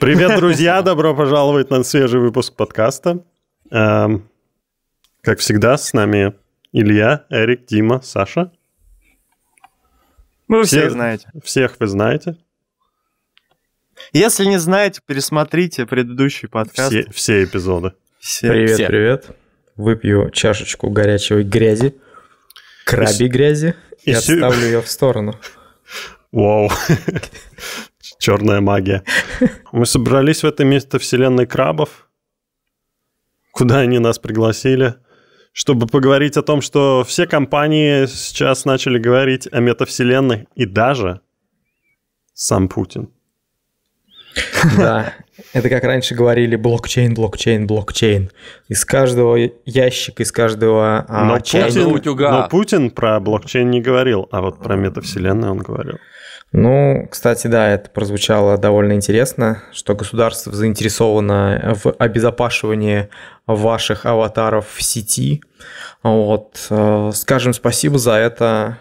Привет, друзья! Добро пожаловать на свежий выпуск подкаста. Эм, как всегда, с нами Илья, Эрик, Дима, Саша. Вы всех знаете. Всех вы знаете. Если не знаете, пересмотрите предыдущий подкаст. Все, все эпизоды. Все. Привет, все. привет. Выпью чашечку горячей грязи, краби грязи и, и отставлю ее в сторону. Вау. Черная магия. Мы собрались в это место вселенной крабов, куда они нас пригласили, чтобы поговорить о том, что все компании сейчас начали говорить о метавселенной, и даже сам Путин. Да, это как раньше говорили блокчейн, блокчейн, блокчейн. Из каждого ящика, из каждого а, но, Путин, но Путин про блокчейн не говорил, а вот про метавселенную он говорил. Ну, кстати, да, это прозвучало довольно интересно, что государство заинтересовано в обезопашивании ваших аватаров в сети. Вот, э, скажем спасибо за это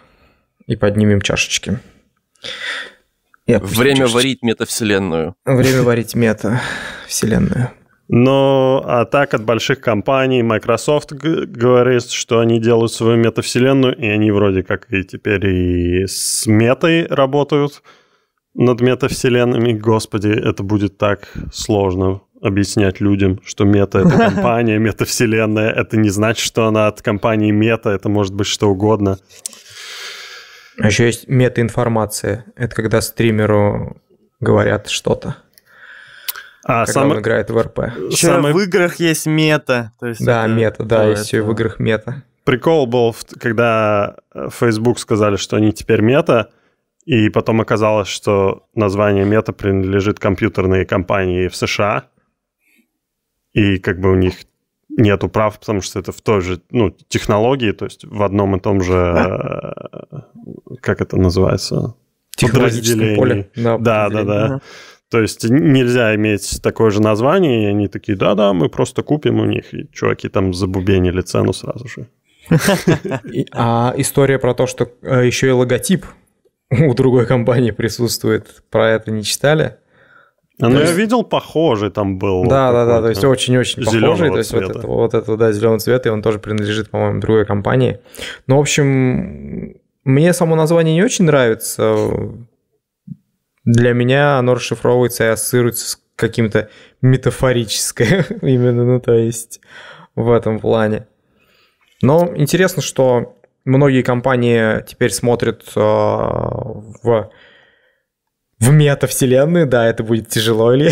и поднимем чашечки. Время чашечки. варить метавселенную. Время варить метавселенную. Но а так от больших компаний Microsoft говорит, что они делают свою метавселенную, и они вроде как и теперь и с метой работают над метавселенными. Господи, это будет так сложно объяснять людям, что мета — это компания, метавселенная. Это не значит, что она от компании мета, это может быть что угодно. А еще есть метаинформация. Это когда стримеру говорят что-то. А когда сам... он играет в РП. Еще Самый... в играх есть мета. То есть да, это... мета, да, есть еще в играх мета. Прикол был, когда э, Facebook сказали, что они теперь мета, и потом оказалось, что название мета принадлежит компьютерной компании в США, и как бы у них нету прав, потому что это в той же ну, технологии, то есть в одном и том же, э, как это называется? Технологическом поле. Да, да, да. да. То есть нельзя иметь такое же название, и они такие, да-да, мы просто купим у них, и чуваки там забубенили цену сразу же. А история про то, что э, еще и логотип у другой компании присутствует, про это не читали? Ну, я видел похожий там был. Да, да, да, то есть очень-очень похожий. То есть вот это, вот это, да, зеленый цвет, и он тоже принадлежит, по-моему, другой компании. Ну, в общем, мне само название не очень нравится. Для меня оно расшифровывается и ассоциируется с каким-то метафорическое именно, ну то есть в этом плане. Но интересно, что многие компании теперь смотрят э, в в метавселенную, да, это будет тяжело, или?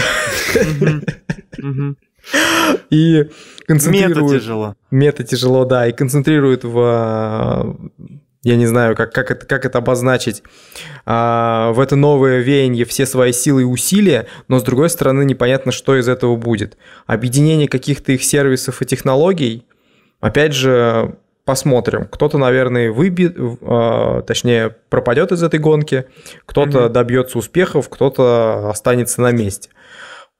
И концентрируют... Мета тяжело. Мета тяжело, да, и концентрируют в я не знаю, как, как, это, как это обозначить, а, в это новое веяние все свои силы и усилия, но с другой стороны непонятно, что из этого будет. Объединение каких-то их сервисов и технологий, опять же, посмотрим. Кто-то, наверное, выбит, а, точнее, пропадет из этой гонки, кто-то mm добьется успехов, кто-то останется на месте.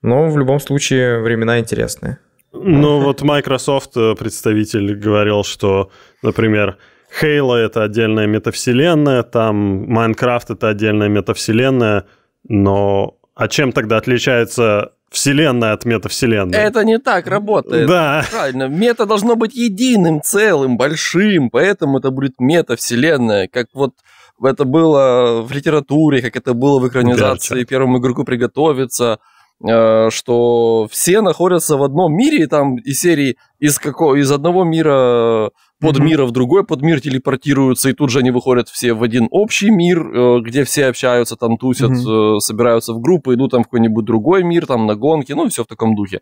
Но в любом случае времена интересные. Ну вот Microsoft э, представитель говорил, что, например, Halo — это отдельная метавселенная, там Minecraft — это отдельная метавселенная, но а чем тогда отличается вселенная от метавселенной? Это не так работает. Да. Правильно. Мета должно быть единым, целым, большим, поэтому это будет метавселенная, как вот это было в литературе, как это было в экранизации Верча. «Первому игроку приготовиться», э, что все находятся в одном мире, там из серии из, какого, из одного мира подмира mm-hmm. в другой подмир телепортируются, и тут же они выходят все в один общий мир, э, где все общаются, там тусят, mm-hmm. собираются в группы, идут там в какой-нибудь другой мир, там на гонки, ну, все в таком духе.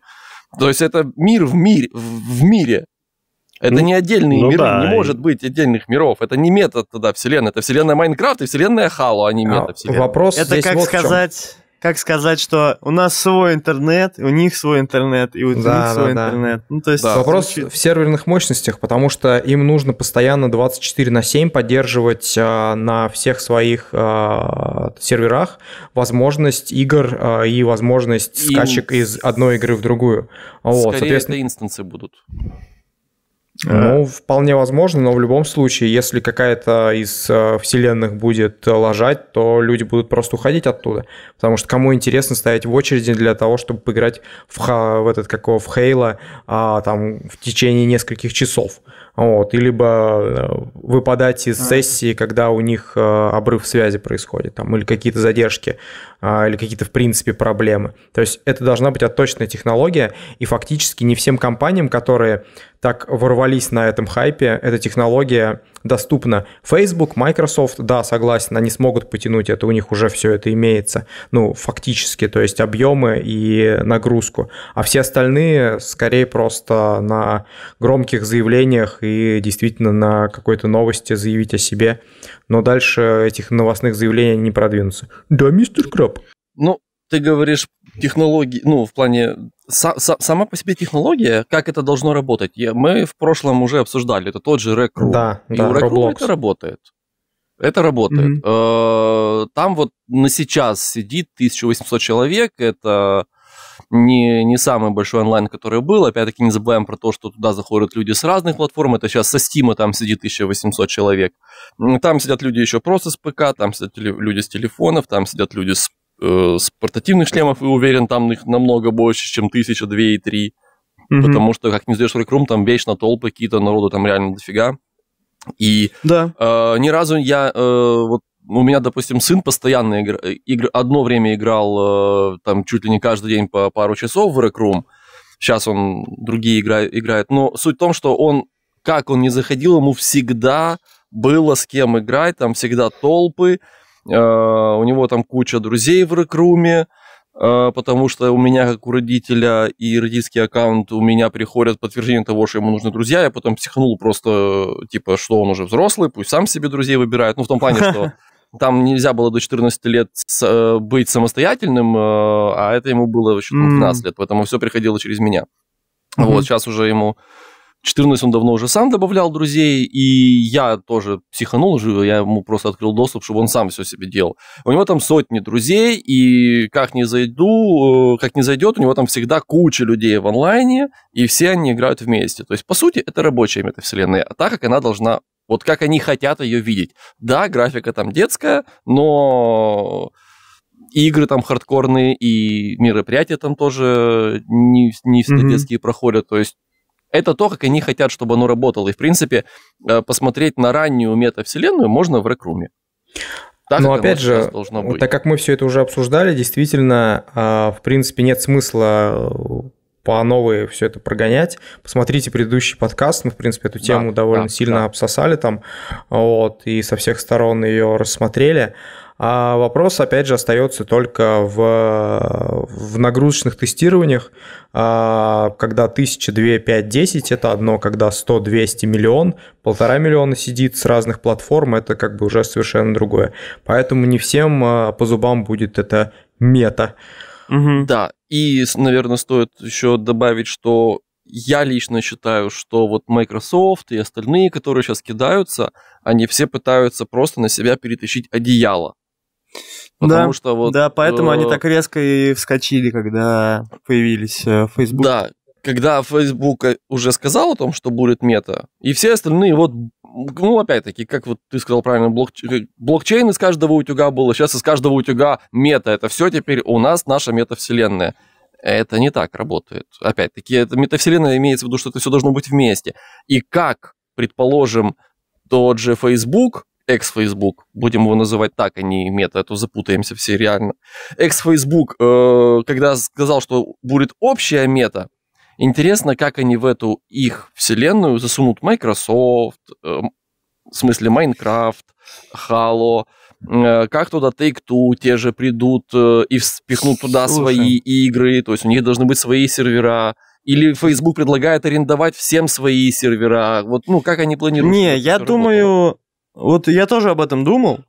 То есть это мир в мире, в мире. Это ну, не отдельные ну, миры, да. не может быть отдельных миров. Это не метод тогда вселенная. Это вселенная Майнкрафт и вселенная Halo, а не мета вселенная. Вопрос это как вот сказать как сказать, что у нас свой интернет, у них свой интернет, и у да, них свой да, интернет. Ну, то есть да. Вопрос звучит... в серверных мощностях, потому что им нужно постоянно 24 на 7 поддерживать а, на всех своих а, серверах возможность игр а, и возможность скачек из одной игры в другую. Вот, Скорее соответственно... это инстансы будут. Ну, вполне возможно, но в любом случае, если какая-то из э, вселенных будет ложать, то люди будут просто уходить оттуда. Потому что кому интересно стоять в очереди для того, чтобы поиграть в, в этот, какого, в Хейла а, там, в течение нескольких часов. Вот, и либо э, выпадать из сессии, когда у них э, обрыв связи происходит, там, или какие-то задержки, а, или какие-то, в принципе, проблемы. То есть это должна быть отточенная технология, и фактически не всем компаниям, которые так ворвались на этом хайпе, эта технология доступна. Facebook, Microsoft, да, согласен, они смогут потянуть это, у них уже все это имеется, ну, фактически, то есть объемы и нагрузку. А все остальные скорее просто на громких заявлениях и действительно на какой-то новости заявить о себе, но дальше этих новостных заявлений не продвинутся. Да, мистер Краб. Ну, ты говоришь технологии, ну, в плане сама по себе технология, как это должно работать. Я, мы в прошлом уже обсуждали, это тот же Rec Room. Да, И да, у Rec Room это работает. Это работает. Mm-hmm. Там вот на сейчас сидит 1800 человек, это не, не самый большой онлайн, который был. Опять-таки не забываем про то, что туда заходят люди с разных платформ. Это сейчас со Steam там сидит 1800 человек. Там сидят люди еще просто с ПК, там сидят люди с телефонов, там сидят люди с э, с портативных шлемов, и уверен, там их намного больше, чем тысяча, две и три. Mm-hmm. Потому что, как не сдаешь в рекрум, там вечно толпы какие-то, народу там реально дофига. И да. э, ни разу я, э, вот у меня, допустим, сын постоянно игр, игр, одно время играл э, там чуть ли не каждый день по пару часов в рекрум. Сейчас он другие игра, играет. Но суть в том, что он, как он не заходил, ему всегда было с кем играть, там всегда толпы, у него там куча друзей в рекруме, э, потому что у меня, как у родителя, и родительский аккаунт, у меня приходят подтверждение того, что ему нужны друзья, я потом психанул просто, типа, что он уже взрослый, пусть сам себе друзей выбирает, ну, в том плане, что там нельзя было до 14 лет э, быть самостоятельным, а это ему было еще 12 лет, поэтому все приходило через меня. Вот, сейчас уже ему 14 он давно уже сам добавлял друзей, и я тоже психанул уже, я ему просто открыл доступ, чтобы он сам все себе делал. У него там сотни друзей, и как не зайду, э, как не зайдет, у него там всегда куча людей в онлайне, и все они играют вместе. То есть, по сути, это рабочая метавселенная, а так как она должна, вот как они хотят ее видеть. Да, графика там детская, но игры там хардкорные, и мероприятия там тоже не, не mm-hmm. детские проходят. То есть это то, как они хотят, чтобы оно работало. И, в принципе, э, посмотреть на раннюю метавселенную можно в рекруме. Так, Но опять же, так как мы все это уже обсуждали, действительно, а, в принципе, нет смысла э, по новой все это прогонять. Посмотрите предыдущий подкаст, мы, в принципе, эту тему да, довольно да, сильно да. обсосали там, вот, и со всех сторон ее рассмотрели. А вопрос, опять же, остается только в, в нагрузочных тестированиях, а, когда 1000, 2, 5, 10 – это одно, когда 100, 200, миллион, полтора миллиона сидит с разных платформ – это как бы уже совершенно другое. Поэтому не всем а, по зубам будет это мета. Угу. Да, и, наверное, стоит еще добавить, что я лично считаю, что вот Microsoft и остальные, которые сейчас кидаются, они все пытаются просто на себя перетащить одеяло. Потому да, что вот... Да, поэтому э... они так резко и вскочили, когда появились э, Facebook. Да, когда Facebook уже сказал о том, что будет мета, и все остальные вот, ну, опять-таки, как вот ты сказал правильно, блокч... блокчейн из каждого утюга было, сейчас из каждого утюга мета, это все теперь у нас наша метавселенная. Это не так работает. Опять-таки, это метавселенная имеется в виду, что это все должно быть вместе. И как, предположим, тот же Facebook экс-Facebook, будем его называть так, а не мета, а то запутаемся все реально. Экс-Facebook, э, когда сказал, что будет общая мета, интересно, как они в эту их вселенную засунут Microsoft, э, в смысле Minecraft, Halo, э, как туда Take-Two те же придут э, и впихнут туда Слушай. свои игры, то есть у них должны быть свои сервера, или Facebook предлагает арендовать всем свои сервера? Вот, ну, как они планируют? Не, я думаю, вот я тоже об этом думал.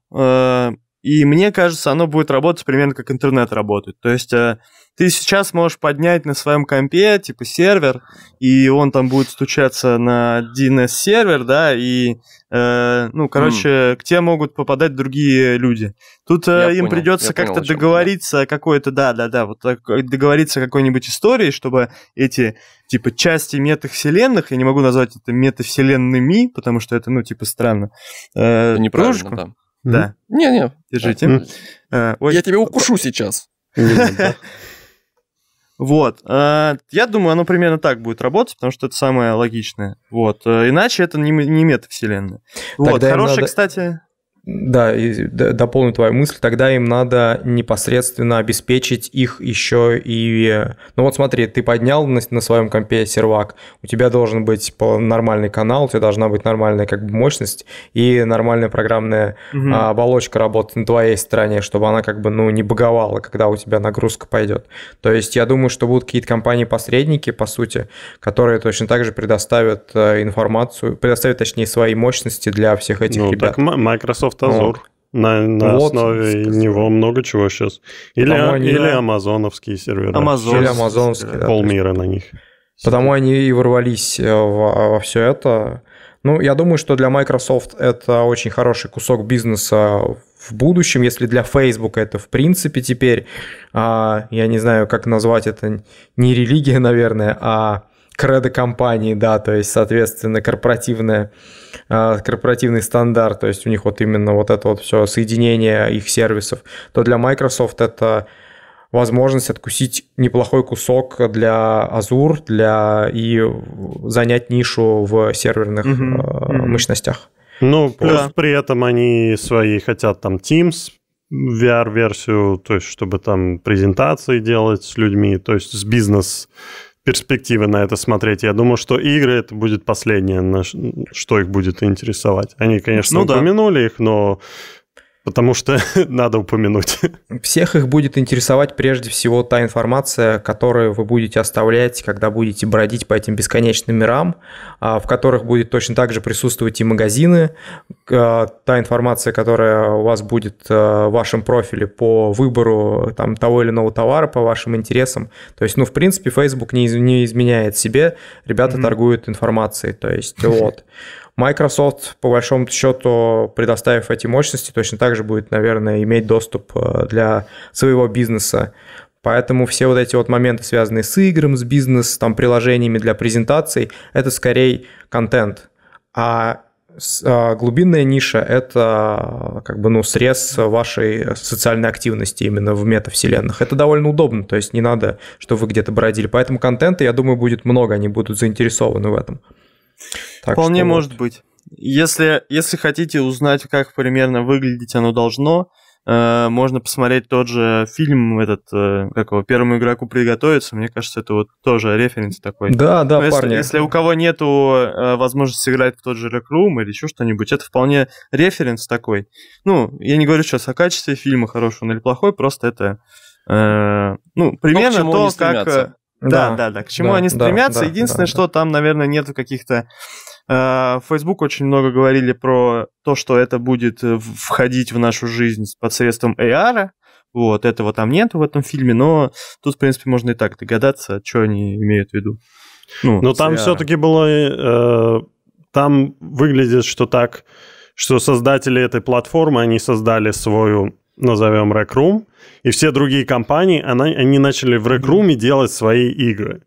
И мне кажется, оно будет работать примерно как интернет работает. То есть э, ты сейчас можешь поднять на своем компе, типа, сервер, и он там будет стучаться на DNS-сервер, да, и, э, ну, короче, mm. к тебе могут попадать другие люди. Тут э, им понял, придется как-то договориться какой-то, да-да-да, вот договориться о какой-нибудь истории, чтобы эти, типа, части метавселенных, я не могу назвать это метавселенными, потому что это, ну, типа, странно. Э, это неправильно, кружку. да. Да. Не-не. Держите. Ой. Я тебя укушу сейчас. Вот. Э, я думаю, оно примерно так будет работать, потому что это самое логичное. Вот. Э, иначе это не, не метавселенная. Вот. Хорошая, кстати... Да, и дополню твою мысль, тогда им надо непосредственно обеспечить их еще и... Ну вот смотри, ты поднял на, на своем компе сервак, у тебя должен быть нормальный канал, у тебя должна быть нормальная как бы мощность и нормальная программная угу. оболочка работать на твоей стороне, чтобы она как бы ну не баговала, когда у тебя нагрузка пойдет. То есть я думаю, что будут какие-то компании-посредники, по сути, которые точно так же предоставят э, информацию, предоставят точнее свои мощности для всех этих ну, ребят. Так Microsoft Азур. На, на вот, основе сказать. него много чего сейчас. Или, они... или амазоновские сервера. Амазон. Или амазоновские. Да, Полмира на них. Потому они и ворвались э, во, во все это. Ну, я думаю, что для Microsoft это очень хороший кусок бизнеса в будущем, если для Facebook это в принципе теперь, а, я не знаю, как назвать это, не религия, наверное, а кредо компании, да, то есть, соответственно, корпоративная, а, корпоративный стандарт, то есть у них вот именно вот это вот все соединение их сервисов, то для Microsoft это возможность откусить неплохой кусок для Azure для и занять нишу в серверных mm-hmm. мощностях. Ну, плюс да. при этом они свои хотят там Teams, VR-версию, то есть чтобы там презентации делать с людьми, то есть с бизнес перспективы на это смотреть. Я думаю, что игры это будет последнее, на что их будет интересовать. Они, конечно, ну, упомянули да. их, но потому что надо упомянуть. Всех их будет интересовать прежде всего та информация, которую вы будете оставлять, когда будете бродить по этим бесконечным мирам, а, в которых будет точно так же присутствовать и магазины, а, та информация, которая у вас будет а, в вашем профиле по выбору там, того или иного товара, по вашим интересам. То есть, ну, в принципе, Facebook не, не изменяет себе, ребята mm-hmm. торгуют информацией, то есть, вот. Microsoft, по большому счету, предоставив эти мощности, точно так же будет, наверное, иметь доступ э, для своего бизнеса. Поэтому все вот эти вот моменты, связанные с играми, с бизнес, там, приложениями для презентаций, это скорее контент. А э, глубинная ниша – это как бы, ну, срез вашей социальной активности именно в метавселенных. Это довольно удобно, то есть не надо, чтобы вы где-то бродили. Поэтому контента, я думаю, будет много, они будут заинтересованы в этом. Так Вполне что может вот. быть. Если, если хотите узнать, как примерно выглядеть оно должно, э, можно посмотреть тот же фильм, этот, э, как его, первому игроку приготовиться. Мне кажется, это вот тоже референс такой. Да, да, Но парни. Если, если у кого нету э, возможности сыграть в тот же Rec Room или еще что-нибудь, это вполне референс такой. Ну, я не говорю сейчас о качестве фильма, хорошего или плохой, просто это, э, ну, примерно то, как... Э, да, да, да, к чему да, они стремятся. Да, Единственное, да, что да. там, наверное, нету каких-то в Facebook очень много говорили про то, что это будет э, входить в нашу жизнь посредством AR. Вот, этого там нету в этом фильме, но тут, в принципе, можно и так догадаться, что они имеют в виду. Ну, но там все-таки было... Э, там выглядит, что так, что создатели этой платформы, они создали свою, назовем, Rec Room, и все другие компании, она, они начали в Rec Room делать свои игры.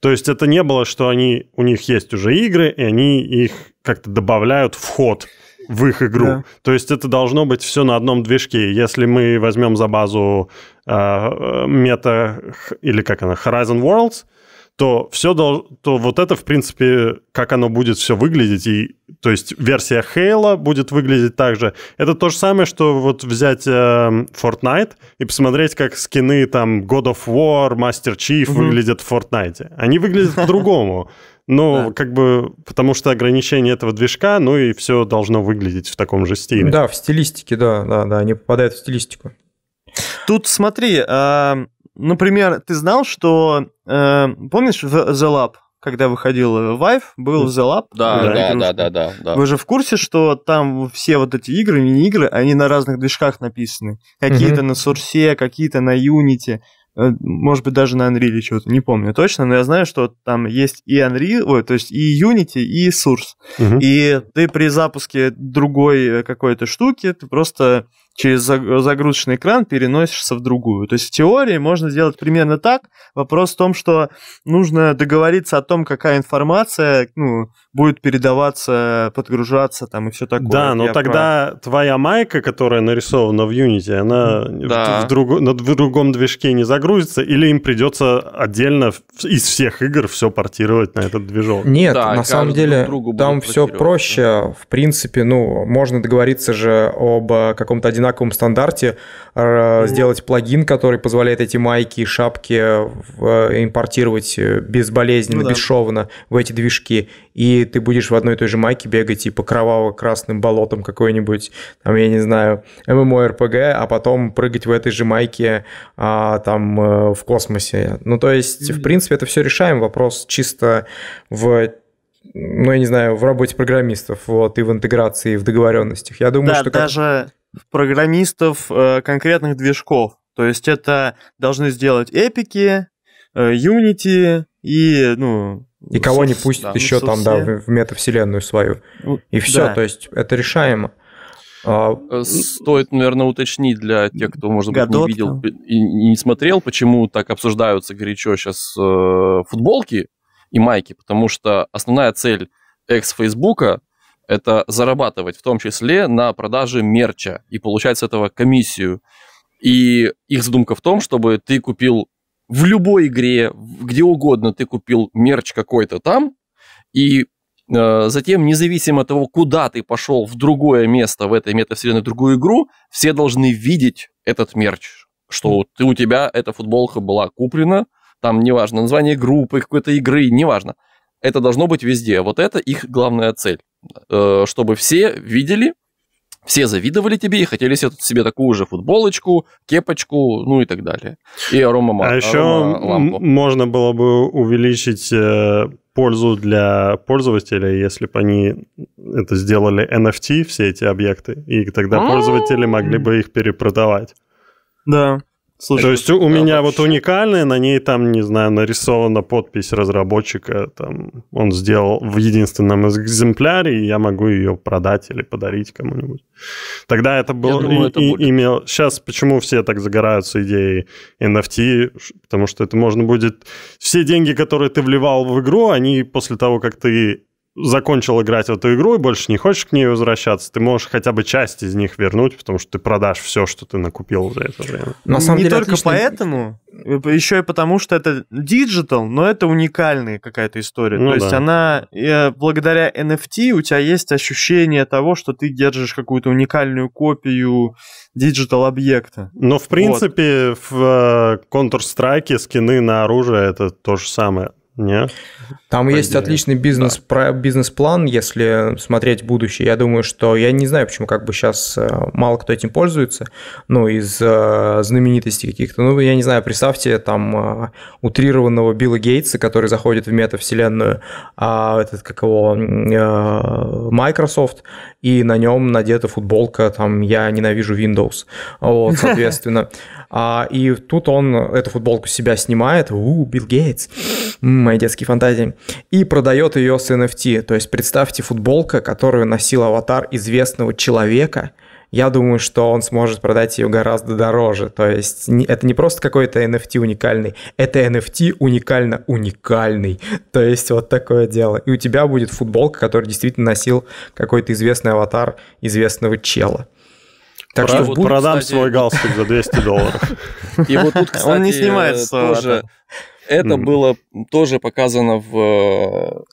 То есть это не было, что они, у них есть уже игры, и они их как-то добавляют в ход в их игру. Да. То есть это должно быть все на одном движке. Если мы возьмем за базу э, мета или как она, Horizon Worlds, то все дол... то вот это, в принципе, как оно будет все выглядеть, и то есть версия Halo будет выглядеть так же. Это то же самое, что вот взять э, Fortnite и посмотреть, как скины там God of War, Master Chief угу. выглядят в Fortnite. Они выглядят по-другому. Ну, да. как бы, потому что ограничение этого движка, ну и все должно выглядеть в таком же стиле. Да, в стилистике, да, да, да, они попадают в стилистику. Тут смотри, а, Например, ты знал, что... Э, помнишь The Lab? когда выходил Vive, был The Lab. Да, да, да, да, да, да. Вы же в курсе, что там все вот эти игры, мини-игры, они на разных движках написаны. Какие-то на Source, какие-то на Unity. Э, может быть, даже на Unreal что-то, не помню точно, но я знаю, что там есть и Unreal, ой, то есть и Unity, и Source. Угу. И ты при запуске другой э, какой-то штуки, ты просто через загрузочный экран переносишься в другую. То есть в теории можно сделать примерно так. Вопрос в том, что нужно договориться о том, какая информация ну, будет передаваться, подгружаться там и все такое. Да, но Я тогда про... твоя майка, которая нарисована в Unity, она да. в, в, друг, на, в другом движке не загрузится, или им придется отдельно из всех игр все портировать на этот движок? Нет, да, на самом деле там все проще. В принципе, ну, можно договориться же об каком-то одинаковом стандарте, сделать плагин, который позволяет эти майки и шапки импортировать безболезненно, ну, да. бесшовно в эти движки и ты будешь в одной и той же майке бегать типа кроваво-красным болотом какой-нибудь, там, я не знаю, MMORPG, а потом прыгать в этой же майке а, там э, в космосе. Ну, то есть, в принципе, это все решаем. Вопрос чисто в ну, я не знаю, в работе программистов, вот, и в интеграции, и в договоренностях. Я думаю, да, что... даже. Программистов э, конкретных движков. То есть это должны сделать эпики, э, Unity и, ну, и кого не пустят да, еще там, да, в, в метавселенную свою. И все, да. то есть это решаемо. А, э, стоит, наверное, уточнить для тех, кто, может быть, не видел и не смотрел, почему так обсуждаются горячо сейчас э, футболки и майки, потому что основная цель экс-фейсбука – это зарабатывать в том числе на продаже мерча и получать с этого комиссию. И их задумка в том, чтобы ты купил в любой игре, где угодно ты купил мерч какой-то там, и э, затем, независимо от того, куда ты пошел в другое место в этой метавселенной, другую игру, все должны видеть этот мерч, что ты, у тебя эта футболка была куплена, там, неважно, название группы, какой-то игры, неважно. Это должно быть везде. Вот это их главная цель. Э, чтобы все видели, все завидовали тебе и хотели себе такую же футболочку, кепочку, ну и так далее. И арома А еще можно было бы увеличить э, пользу для пользователя, если бы они это сделали NFT, все эти объекты, и тогда пользователи могли бы их перепродавать. Да. Слушай, То есть у меня вот уникальная, на ней там, не знаю, нарисована подпись разработчика, там он сделал в единственном экземпляре, и я могу ее продать или подарить кому-нибудь. Тогда это было думаю, это и, имел. Сейчас почему все так загораются идеей NFT, потому что это можно будет все деньги, которые ты вливал в игру, они после того, как ты закончил играть в эту игру и больше не хочешь к ней возвращаться, ты можешь хотя бы часть из них вернуть, потому что ты продашь все, что ты накупил за это время. На самом не деле, только отлично... поэтому, еще и потому, что это digital, но это уникальная какая-то история. Ну, То есть да. она, э, благодаря NFT у тебя есть ощущение того, что ты держишь какую-то уникальную копию digital объекта. Но в принципе вот. в э, Counter-Strike скины на оружие это то же самое. Нет. Там есть отличный бизнес, да. бизнес-план, если смотреть будущее. Я думаю, что я не знаю, почему как бы сейчас э, мало кто этим пользуется, ну, из э, знаменитостей каких-то. Ну, я не знаю, представьте там э, утрированного Билла Гейтса, который заходит в метавселенную, а этот, как его, Microsoft, и на нем надета футболка, там, я ненавижу Windows. Вот, соответственно. А, и тут он эту футболку себя снимает, у, Билл Гейтс, мои детские фантазии, и продает ее с NFT. То есть представьте футболка, которую носил аватар известного человека, я думаю, что он сможет продать ее гораздо дороже. То есть это не просто какой-то NFT уникальный, это NFT уникально уникальный. То есть вот такое дело. И у тебя будет футболка, которую действительно носил какой-то известный аватар известного чела. Так Про, что буд... продам кстати... свой галстук за 200 долларов. И вот тут, кстати, Он не снимает тоже... Это было тоже показано в э,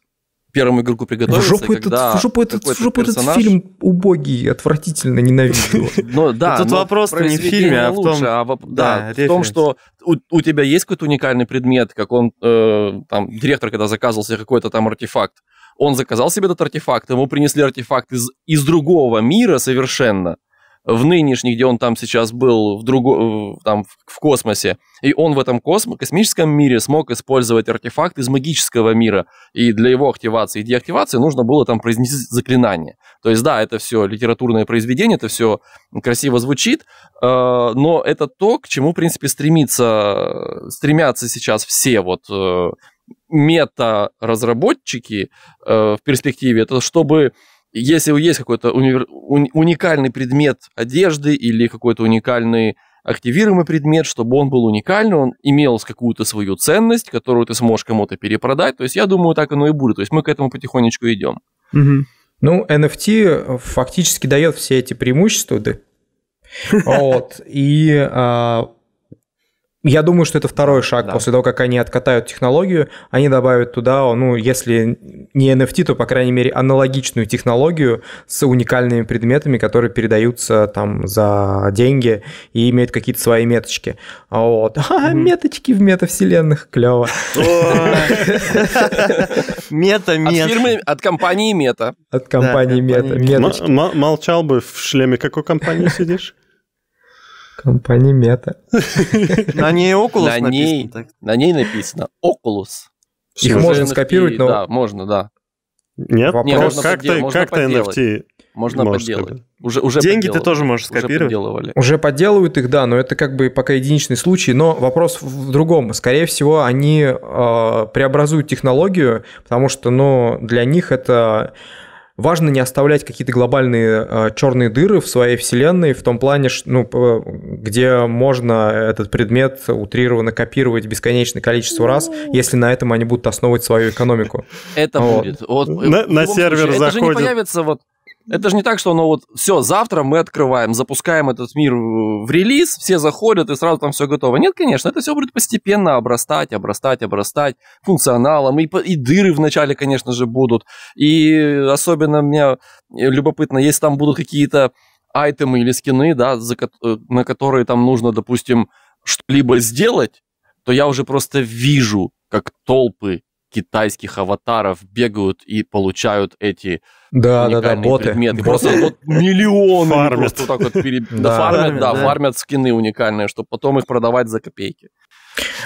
первому игроку приготовиться. В жопу этот, в жопу этот, в жопу этот фильм убогий, отвратительно ненавижу. Но, да, Тут вопрос не в фильме, а в том, а в, да, да, в том что у, у тебя есть какой-то уникальный предмет, как он, э, там, директор, когда заказывал себе какой-то там артефакт, он заказал себе этот артефакт, ему принесли артефакт из, из другого мира совершенно, в нынешний, где он там сейчас был в друго, там в космосе, и он в этом космо, космическом мире смог использовать артефакт из магического мира, и для его активации и деактивации нужно было там произнести заклинание. То есть, да, это все литературное произведение, это все красиво звучит, э, но это то, к чему, в принципе, стремится, стремятся сейчас все вот э, мета-разработчики э, в перспективе, это чтобы если есть какой-то универ... уникальный предмет одежды или какой-то уникальный активируемый предмет, чтобы он был уникальный, он имел какую-то свою ценность, которую ты сможешь кому-то перепродать. То есть я думаю, так оно и будет. То есть мы к этому потихонечку идем. Угу. Ну, NFT фактически дает все эти преимущества, да. Вот. И а, я думаю, что это второй шаг. Да. После того, как они откатают технологию, они добавят туда, ну, если не NFT, то, по крайней мере, аналогичную технологию с уникальными предметами, которые передаются там за деньги и имеют какие-то свои меточки. Вот. А, меточки в метавселенных, клево. Мета, мета. От фирмы, от компании Мета. От компании Мета. Молчал бы в шлеме, какой компании сидишь? Компания Мета. На ней Oculus на ней, На ней написано Oculus. Их можно скопировать, но... Да, можно, да. Нет? Нет можно как ты, как ты NFT можно подделать. Уже, уже Деньги ты тоже можешь скопировать. Уже, уже подделывают их, да, но это как бы пока единичный случай. Но вопрос в другом. Скорее всего, они э, преобразуют технологию, потому что, ну, для них это важно не оставлять какие-то глобальные э, черные дыры в своей вселенной, в том плане, что, ну, где можно этот предмет утрированно копировать бесконечное количество раз, если на этом они будут основывать свою экономику. Это вот. будет. Вот, на, на сервер случае, заходит. Это же не появится вот это же не так, что оно вот, все, завтра мы открываем, запускаем этот мир в релиз, все заходят и сразу там все готово. Нет, конечно, это все будет постепенно обрастать, обрастать, обрастать функционалом. И, и дыры вначале, конечно же, будут. И особенно мне любопытно, если там будут какие-то айтемы или скины, да, за, э, на которые там нужно, допустим, что-либо сделать, то я уже просто вижу, как толпы китайских аватаров бегают и получают эти да, да, да, боты. предметы. Просто вот миллионы фармят. просто вот так вот перед... да, фармят, да, да, фармят скины уникальные, чтобы потом их продавать за копейки.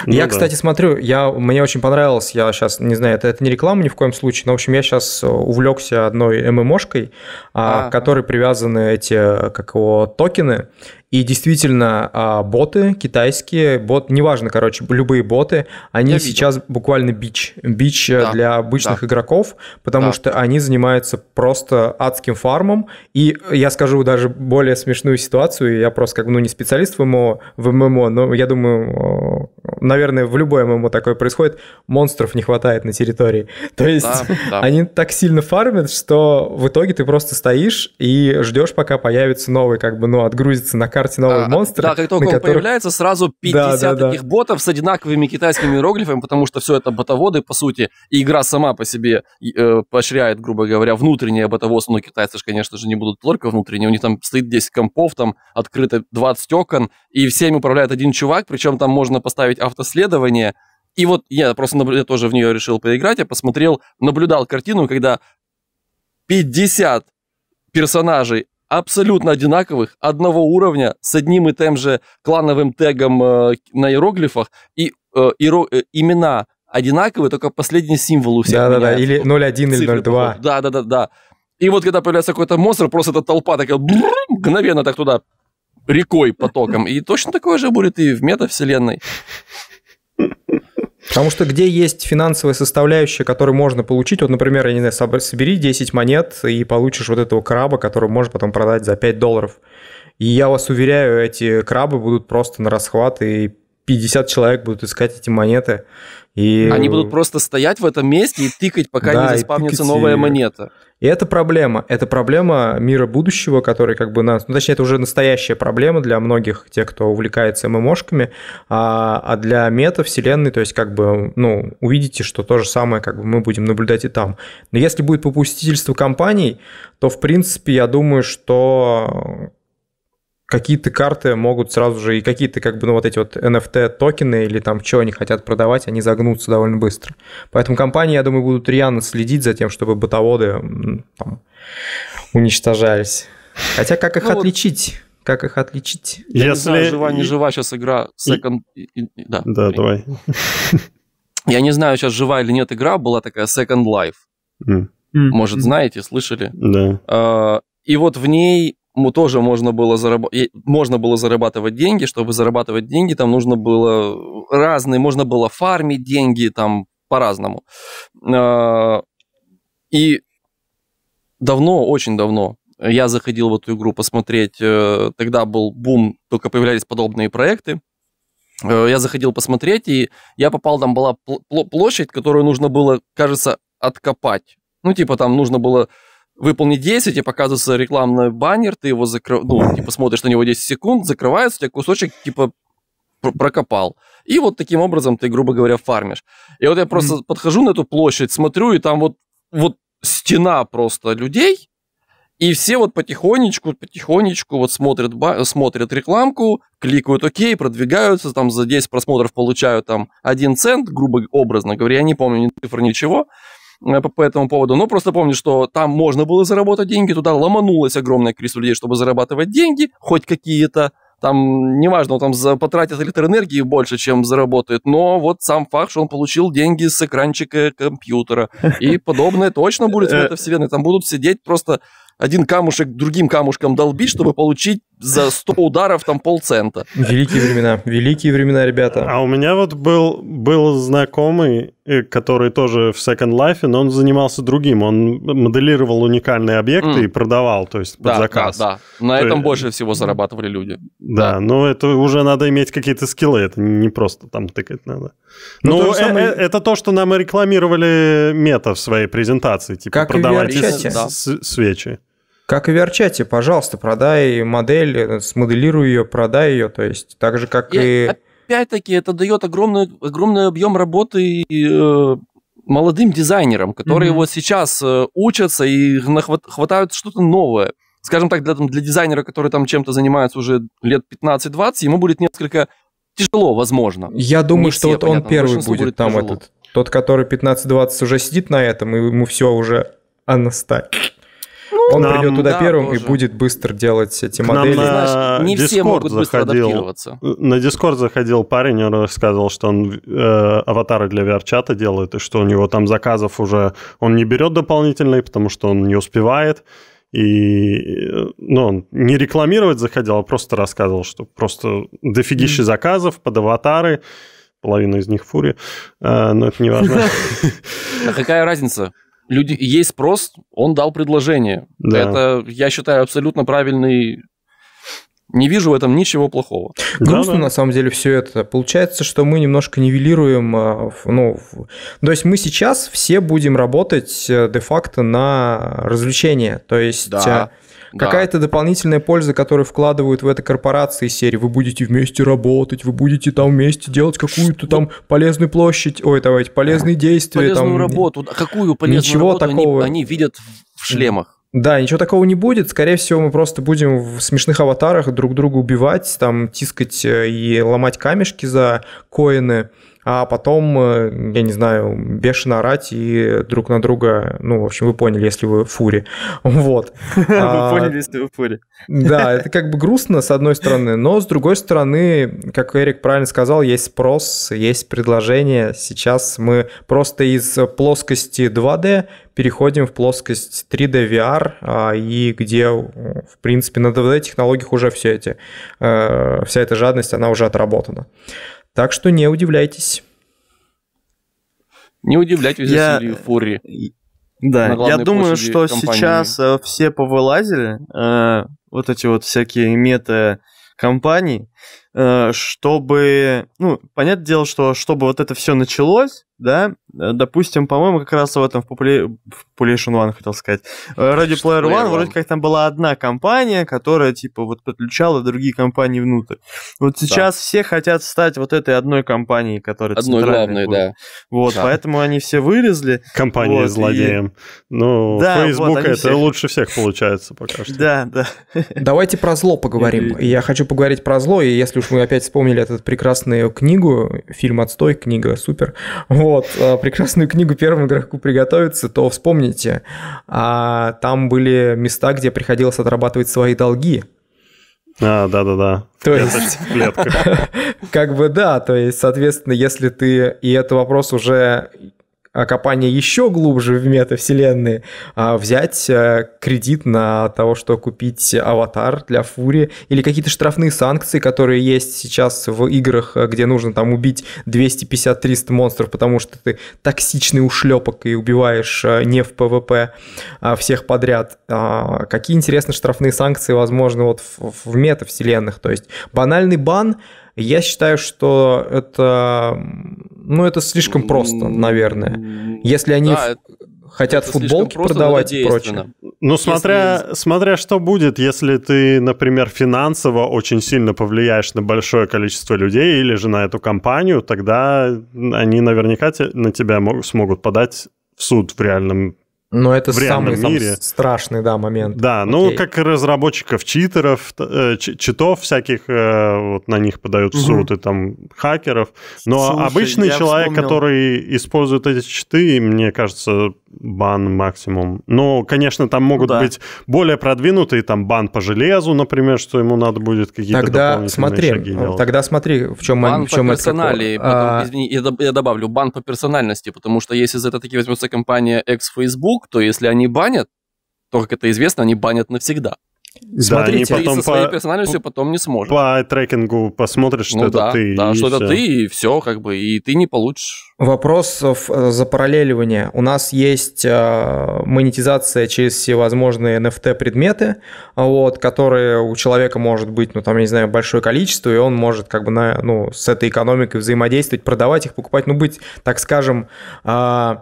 Ну, я, да. кстати, смотрю, я, мне очень понравилось, я сейчас, не знаю, это, это не реклама ни в коем случае, но, в общем, я сейчас увлекся одной ММОшкой, а, а, к которой привязаны эти, как его, токены, и действительно, а, боты китайские, бот, неважно, короче, любые боты, они Я сейчас видел. буквально бич. Бич э, да, для обычных да. игроков, потому да. что они занимаются просто адским фармом. И я скажу даже более смешную ситуацию. Я просто как бы ну, не специалист в ММО, в ММО, но я думаю, наверное, в любой ММО такое происходит. Монстров не хватает на территории. То есть да, да. они так сильно фармят, что в итоге ты просто стоишь и ждешь, пока появится новый, как бы, ну, отгрузится на карте новый а, монстр. Да, как только он которых... появляется, сразу 50 да, да, таких да. ботов с одинаковыми китайскими иероглифами, потому что все это ботоводы, по сути, и игра сама по себе э, поощряет, грубо говоря, внутреннее ботоводство. Но китайцы же, конечно же, не будут только внутренние. У них там стоит 10 компов, там открыто 20 окон, и всеми управляет один чувак, причем там можно поставить автоследование. И вот я просто наблюдал, тоже в нее решил поиграть, я посмотрел, наблюдал картину, когда 50 персонажей абсолютно одинаковых, одного уровня, с одним и тем же клановым тегом э, на иероглифах, и э, иеро, э, имена одинаковые, только последний символ у всех Да-да-да, или 01 или 02. Да-да-да-да. И вот когда появляется какой-то монстр, просто эта толпа такая мгновенно так туда рекой, потоком. И точно такое же будет и в метавселенной. Потому что где есть финансовая составляющая, которую можно получить, вот, например, я не знаю, собери 10 монет и получишь вот этого краба, который можешь потом продать за 5 долларов. И я вас уверяю, эти крабы будут просто на расхват, и 50 человек будут искать эти монеты. И... Они будут просто стоять в этом месте и тыкать, пока да, не заспавнится новая монета. И это проблема. Это проблема мира будущего, который как бы нас... Ну, точнее, это уже настоящая проблема для многих, тех, кто увлекается ММОшками, а, а для мета-вселенной, то есть как бы, ну, увидите, что то же самое как бы мы будем наблюдать и там. Но если будет попустительство компаний, то, в принципе, я думаю, что какие-то карты могут сразу же, и какие-то как бы, ну, вот эти вот NFT токены или там что они хотят продавать, они загнутся довольно быстро. Поэтому компании, я думаю, будут рьяно следить за тем, чтобы ботоводы там, уничтожались. Хотя как их ну, отличить? как их отличить? Я Если... не знаю, жива, не жива сейчас игра Second... Да, да давай. Я не знаю, сейчас жива или нет игра, была такая Second Life. Mm. Может, знаете, слышали? Да. А, и вот в ней тоже можно было, зараб... можно было зарабатывать деньги. Чтобы зарабатывать деньги, там нужно было разные, можно было фармить деньги, там по-разному. А, и давно, очень давно, я заходил в эту игру посмотреть, э, тогда был бум, только появлялись подобные проекты. Э, я заходил посмотреть, и я попал, там была площадь, которую нужно было, кажется, откопать. Ну, типа там нужно было выполнить 10, и показывается рекламный баннер, ты его закрываешь, ну, типа смотришь на него 10 секунд, закрывается, у тебя кусочек, типа, прокопал. И вот таким образом ты, грубо говоря, фармишь. И вот я просто mm-hmm. подхожу на эту площадь, смотрю, и там вот, вот стена просто людей, и все вот потихонечку, потихонечку вот смотрят, смотрят рекламку, кликают ОК, продвигаются, там за 10 просмотров получают там 1 цент, грубо образно говоря, я не помню ни цифр, ничего по, по этому поводу, но просто помню, что там можно было заработать деньги, туда ломанулось огромное количество людей, чтобы зарабатывать деньги, хоть какие-то, там, неважно, он там за, потратит электроэнергии больше, чем заработает, но вот сам факт, что он получил деньги с экранчика компьютера. И подобное точно будет в этой вселенной. Там будут сидеть просто один камушек другим камушком долбить, чтобы получить за 100 ударов там полцента. Великие времена, великие времена, ребята. А у меня вот был, был знакомый, э, который тоже в Second Life, но он занимался другим. Он моделировал уникальные объекты mm. и продавал, то есть под да, заказ. Да, да. На то этом есть... больше всего зарабатывали люди. Да, да, но это уже надо иметь какие-то скиллы, это не просто там тыкать надо. Ну, но э, самое... э, это то, что нам рекламировали мета в своей презентации, типа как продавать да. свечи. Как и в VR-чате, пожалуйста, продай модель, смоделируй ее, продай ее, то есть так же, как и... и... Опять-таки, это дает огромный, огромный объем работы э, молодым дизайнерам, которые mm-hmm. вот сейчас э, учатся и хватают что-то новое. Скажем так, для, для дизайнера, который там чем-то занимается уже лет 15-20, ему будет несколько тяжело, возможно. Я думаю, Не что все, вот понятно, он первый будет, будет там тяжело. этот, тот, который 15-20 уже сидит на этом, и ему все уже онаставит. Ну, Он нам, придет туда да, первым тоже. и будет быстро делать эти К модели. Нам на не Discord все могут быстро заходил, адаптироваться. На Discord заходил парень, он рассказывал, что он э, аватары для VR-чата делает, и что у него там заказов уже... Он не берет дополнительные, потому что он не успевает. И, ну, он не рекламировать заходил, а просто рассказывал, что просто дофигища mm. заказов под аватары, половина из них фури, э, но это не важно. А какая разница? Люди, есть спрос, он дал предложение. Да. Это, я считаю, абсолютно правильный не вижу в этом ничего плохого. Грустно, да, да. на самом деле, все это. Получается, что мы немножко нивелируем, а, ну, то есть мы сейчас все будем работать э, де-факто на развлечение. То есть да. А, Какая-то дополнительная польза, которую вкладывают в это корпорации серии. Вы будете вместе работать, вы будете там вместе делать какую-то там полезную площадь, ой, давайте, полезные действия. Полезную там, работу. Какую полезную ничего работу такого... они, они видят в шлемах? Да, ничего такого не будет. Скорее всего, мы просто будем в смешных аватарах друг друга убивать, там, тискать э, и ломать камешки за коины а потом, э, я не знаю, бешено орать и друг на друга, ну, в общем, вы поняли, если вы в фуре. Вот. Вы а, поняли, если вы в фуре. Да, это как бы грустно, с одной стороны, но с другой стороны, как Эрик правильно сказал, есть спрос, есть предложение. Сейчас мы просто из плоскости 2D переходим в плоскость 3D VR, а, и где, в принципе, на 2D-технологиях уже все эти, э, вся эта жадность, она уже отработана. Так что не удивляйтесь. Не удивляйтесь я... Василию Фурри. Да, я думаю, что компании. сейчас э, все повылазили, э, вот эти вот всякие мета-компании, чтобы, ну, понятное дело, что чтобы вот это все началось, да, э, допустим, по-моему, как раз в этом в Population One, хотел сказать, э, Ready Player One, One, вроде как там была одна компания, которая, типа, вот подключала другие компании внутрь. Вот сейчас да. все хотят стать вот этой одной компанией, которая Одной главной, будет. да. Вот, да. поэтому они все вылезли. Компания вот, злодеем. И... Ну, да, Facebook вот, это все... лучше всех получается пока что. Да, да. Давайте про зло поговорим. Я хочу поговорить про зло, и если уж мы опять вспомнили эту прекрасную книгу, фильм «Отстой», книга супер, вот, э, прекрасную книгу первому игроку приготовиться, то вспомните, а, там были места, где приходилось отрабатывать свои долги. А, да-да-да. То есть, как бы да, то есть, соответственно, если ты, и это вопрос уже копание еще глубже в метавселенные, а взять э, кредит на того, что купить аватар для фурри, или какие-то штрафные санкции, которые есть сейчас в играх, э, где нужно там убить 250-300 монстров, потому что ты токсичный ушлепок и убиваешь э, не в PvP а всех подряд. А какие интересные штрафные санкции возможны вот в, в метавселенных? То есть банальный бан — я считаю, что это, ну, это слишком просто, наверное. Если они да, хотят футболки просто, продавать и прочее. Ну, смотря, если... смотря что будет, если ты, например, финансово очень сильно повлияешь на большое количество людей или же на эту компанию, тогда они наверняка на тебя смогут подать в суд в реальном но это в самый мире. страшный, да, момент. Да, Окей. ну, как разработчиков читеров, э, читов всяких, э, вот на них подают в суд, угу. и там хакеров. Но Слушай, обычный человек, вспомнил... который использует эти читы, мне кажется, бан максимум. Ну, конечно, там могут да. быть более продвинутые, там бан по железу, например, что ему надо будет какие-то тогда дополнительные смотри, шаги делать. Тогда смотри, в чем... Бан в чем по персонали, это... потом, а... извини, я, добавлю, бан по персональности, потому что если за это таки возьмется компания X-Facebook, то если они банят, то, как это известно, они банят навсегда. Смотрите, да, потом со своей по, персональностью по, потом не сможешь. По трекингу посмотришь, что ну, это да, ты. Да, что это ты, и все, как бы, и ты не получишь. Вопрос э, за параллеливание. У нас есть э, монетизация через всевозможные NFT-предметы, вот, которые у человека может быть, ну, там, я не знаю, большое количество, и он может как бы на, ну, с этой экономикой взаимодействовать, продавать их, покупать, ну, быть, так скажем, э,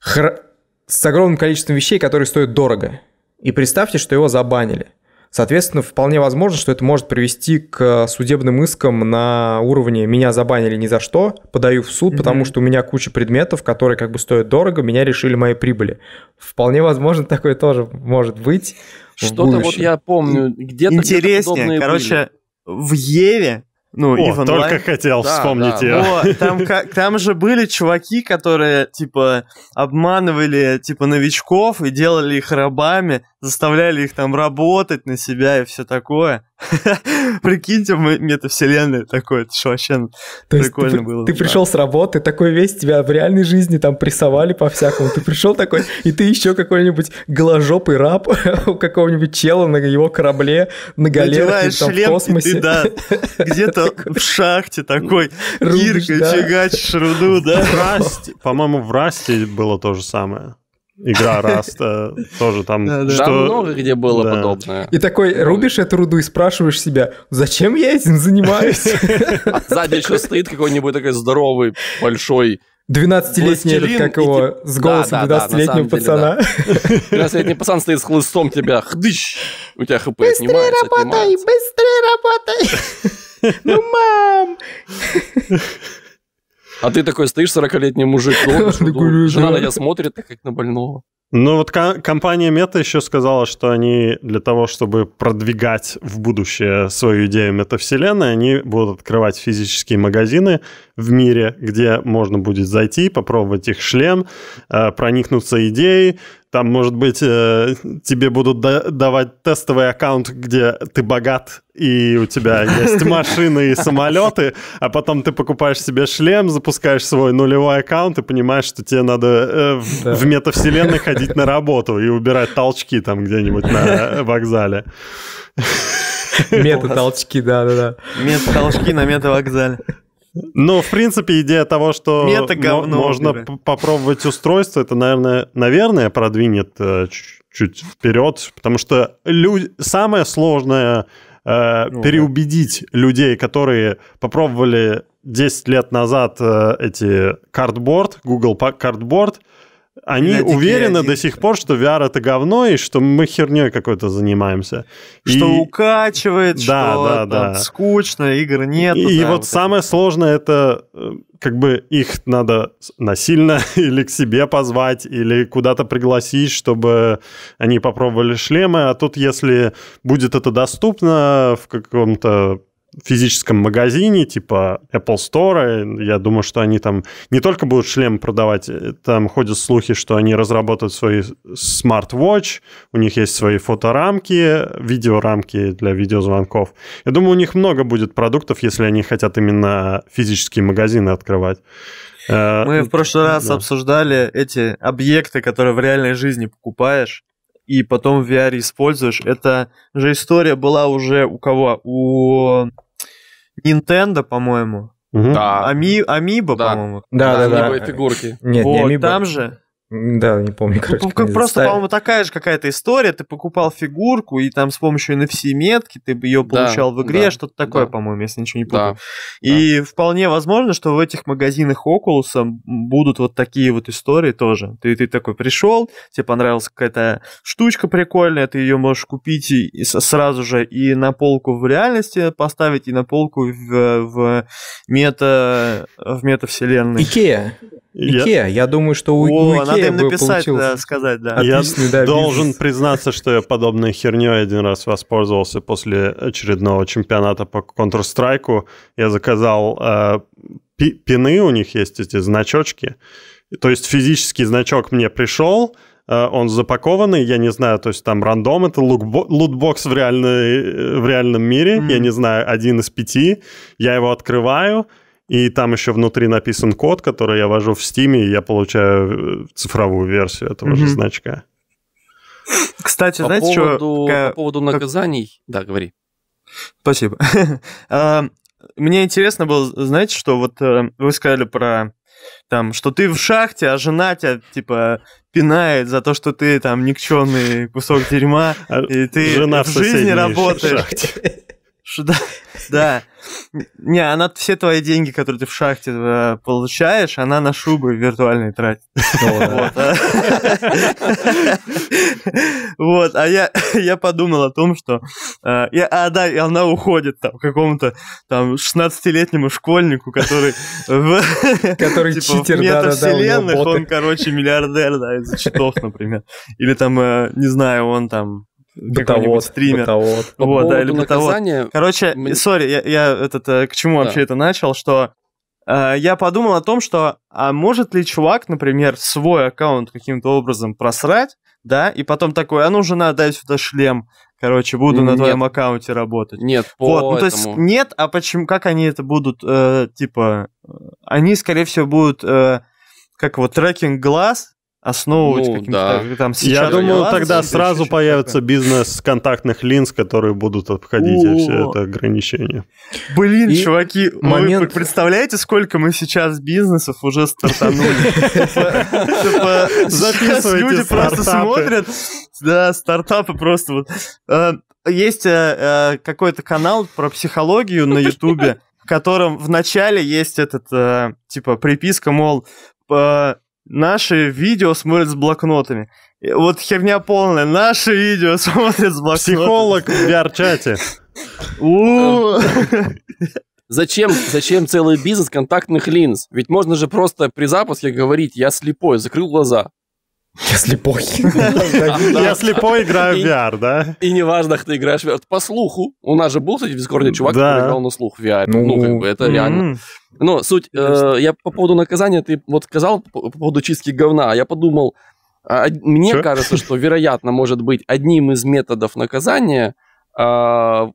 хр... с огромным количеством вещей, которые стоят дорого. И представьте, что его забанили. Соответственно, вполне возможно, что это может привести к судебным искам на уровне «меня забанили ни за что, подаю в суд, mm-hmm. потому что у меня куча предметов, которые как бы стоят дорого, меня решили мои прибыли». Вполне возможно, такое тоже может быть Что-то вот я помню, где-то Интереснее, где короче, были. в Еве ну, О, Ив только хотел да, вспомнить да. ее. О, там, там же были чуваки, которые, типа, обманывали, типа, новичков и делали их рабами, заставляли их там работать на себя и все такое. Прикиньте, метавселенная такое, это что вообще То прикольно ты, было. Ты пришел с работы, такой весь тебя в реальной жизни там прессовали по-всякому. Ты пришел такой, и ты еще какой-нибудь голожопый раб у какого-нибудь чела на его корабле, на галерах там, шлем, в космосе. Ты, да, где-то в шахте такой, киркой да. фигачишь руду, да? По-моему, в Расте было то же самое игра Раста тоже там. Да, много где было да. подобное. И такой рубишь эту руду и спрашиваешь себя, зачем я этим занимаюсь? Сзади еще стоит какой-нибудь такой здоровый, большой 12-летний этот, как его, с голосом да, 12-летнего да, пацана. Да. 12-летний пацан стоит с хлыстом тебя, хдыщ, у тебя хп Быстрее работай, быстрее работай. Ну, мам! А ты такой стоишь, 40-летний мужик, жена на тебя смотрит, как на больного. Ну вот компания Мета еще сказала, что они для того, чтобы продвигать в будущее свою идею метавселенной, они будут открывать физические магазины в мире, где можно будет зайти, попробовать их шлем, э, проникнуться идеей, там, может быть, э, тебе будут давать тестовый аккаунт, где ты богат, и у тебя есть машины и самолеты, а потом ты покупаешь себе шлем, запускаешь свой нулевой аккаунт и понимаешь, что тебе надо э, да. в метавселенной ходить на работу и убирать толчки там где-нибудь на вокзале. Мета-толчки, да-да-да. Мета-толчки на мета-вокзале. Ну, в принципе, идея того, что можно попробовать устройство, это, наверное, наверное продвинет э, чуть вперед, потому что люди... самое сложное э, ну, переубедить людей, которые попробовали 10 лет назад э, эти картборд, Google Cardboard, они уверены до сих пор, что VR это говно и что мы херней какой-то занимаемся. Что и... укачивает, да, что да, да. скучно, игр нет. И, и вот, вот самое это. сложное это э, как бы их надо насильно или к себе позвать, или куда-то пригласить, чтобы они попробовали шлемы. А тут, если будет это доступно в каком-то физическом магазине, типа Apple Store. Я думаю, что они там не только будут шлем продавать, там ходят слухи, что они разработают свои смарт-вотч, у них есть свои фоторамки, видеорамки для видеозвонков. Я думаю, у них много будет продуктов, если они хотят именно физические магазины открывать. Э, Мы в прошлый раз да. обсуждали эти объекты, которые в реальной жизни покупаешь и потом в VR используешь. Это же история была уже у кого? У Nintendo, по-моему. Угу. Да. Ами, Амиба, да. по-моему. Да, да, да. да. фигурки. Нет, вот, не Амиба. там же да, не помню, короче. Ну, просто, по-моему, такая же какая-то история. Ты покупал фигурку, и там с помощью NFC-метки ты бы ее получал да, в игре, да, что-то такое, да. по-моему, если ничего не путаю. Да, и да. вполне возможно, что в этих магазинах Oculus будут вот такие вот истории тоже. Ты, ты такой пришел, тебе понравилась какая-то штучка прикольная, ты ее можешь купить и, и сразу же и на полку в реальности поставить, и на полку в, в мета в метавселенной. Икея. Икея. Я думаю, что у, О, у Икея надо им написать, да, сказать, да. Я да, должен бизнес. признаться, что я подобной херней один раз воспользовался после очередного чемпионата по Counter-Strike. Я заказал э, пины, у них есть эти значочки. То есть физический значок мне пришел, э, он запакованный, я не знаю, то есть там рандом, это лутбокс в, реальной, в реальном мире, mm-hmm. я не знаю, один из пяти, я его открываю, и там еще внутри написан код, который я ввожу в Steam, и я получаю э, цифровую версию этого mm-hmm. же значка. Кстати, по знаете, поводу, что... По поводу наказаний... Как... Да, говори. Спасибо. А, мне интересно было, знаете, что вот э, вы сказали про там, что ты в шахте, а жена тебя, типа, пинает за то, что ты там никчемный кусок дерьма, а и ты жена в, в жизни работаешь. Да, да. Не, она все твои деньги, которые ты в шахте э, получаешь, она на шубы виртуальные тратит. Вот, а я, я подумал о том, что... Э, а, да, и она уходит там какому-то там 16-летнему школьнику, который... Который типа, читер, в метавселенных, он, короче, миллиардер, да, из-за читов, например. Или там, э, не знаю, он там Бытовод, стример. Бытовод. По вот, да, или наказания... Короче, мне... сори, я, я этот, э, к чему да. вообще это начал, что э, я подумал о том, что а может ли чувак, например, свой аккаунт каким-то образом просрать, да, и потом такой, а ну, жена, дай сюда шлем, короче, буду нет. на твоем аккаунте работать. Нет, по вот, ну, то есть нет, а почему, как они это будут, э, типа, э, они, скорее всего, будут, э, как вот трекинг глаз, основывать ну, каким-то да. там сейчас. Я думаю, тогда сразу появится бизнес контактных линз, которые будут обходить О-о-о. все это ограничение. Блин, И чуваки, момент... вы представляете, сколько мы сейчас бизнесов уже стартанули? Записывайте Люди просто смотрят. Да, стартапы просто вот. А, есть э, э, какой-то канал про психологию на Ютубе, в котором в начале есть этот, э, типа, приписка, мол, наши видео смотрят с блокнотами. Вот херня полная. Наши видео смотрят с блокнотами. Психолог в VR-чате. Зачем, зачем целый бизнес контактных линз? Ведь можно же просто при запуске говорить, я слепой, закрыл глаза. Я слепой. Я слепой играю в VR, да? И неважно, как ты играешь в VR. По слуху. У нас же был, кстати, в Дискорде чувак, который играл на слух в VR. Ну, как бы, это реально. Но суть, э, я по поводу наказания, ты вот сказал по поводу чистки говна, а я подумал, а, мне кажется, что, вероятно, может быть, одним из методов наказания а,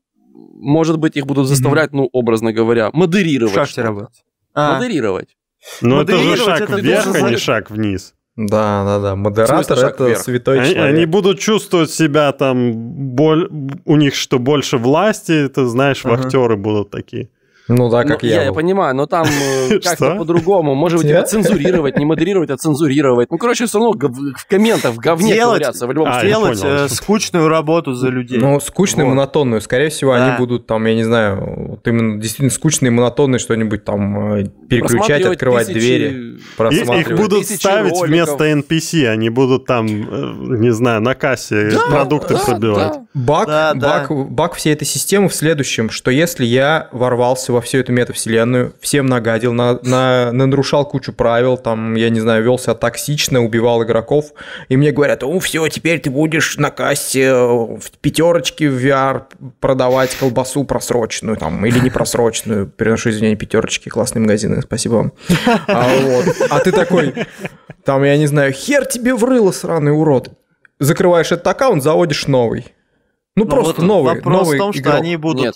может быть, их будут заставлять, ну, образно говоря, модерировать. Шахте работать. Модерировать. Но это же шаг вверх, а не шаг вниз. Да, да, да. Модератор это вверх. святой они, человек. Они будут чувствовать себя там, боль, у них что больше власти, ты знаешь, ага. вахтеры будут такие. Ну да, как ну, я. Я, я понимаю, но там э, как-то по-другому. Может быть, цензурировать, не модерировать, а цензурировать. Ну, короче, все равно в комментах в говне ковыряться в любом а, Делать э, скучную работу за людей. Ну, скучную, монотонную. Скорее всего, они будут там, я не знаю, вот именно действительно скучные, монотонные что-нибудь там э, переключать, открывать двери, просматривать. Их будут ставить вместо NPC, они будут там, не знаю, на кассе продукты пробивать. Баг всей этой системы в следующем, что если я ворвался во всю эту метавселенную, всем нагадил, на, на, нарушал кучу правил, там, я не знаю, велся токсично, убивал игроков, и мне говорят, о, все, теперь ты будешь на кассе в пятерочке в VR продавать колбасу просроченную, там, или не просроченную, переношу извинения, пятерочки, классные магазины, спасибо вам. А, вот. а ты такой, там, я не знаю, хер тебе врыло, сраный урод. Закрываешь этот аккаунт, заводишь новый. Ну, Но просто вот новый. Вопрос новый в том, игрок. что они будут Нет.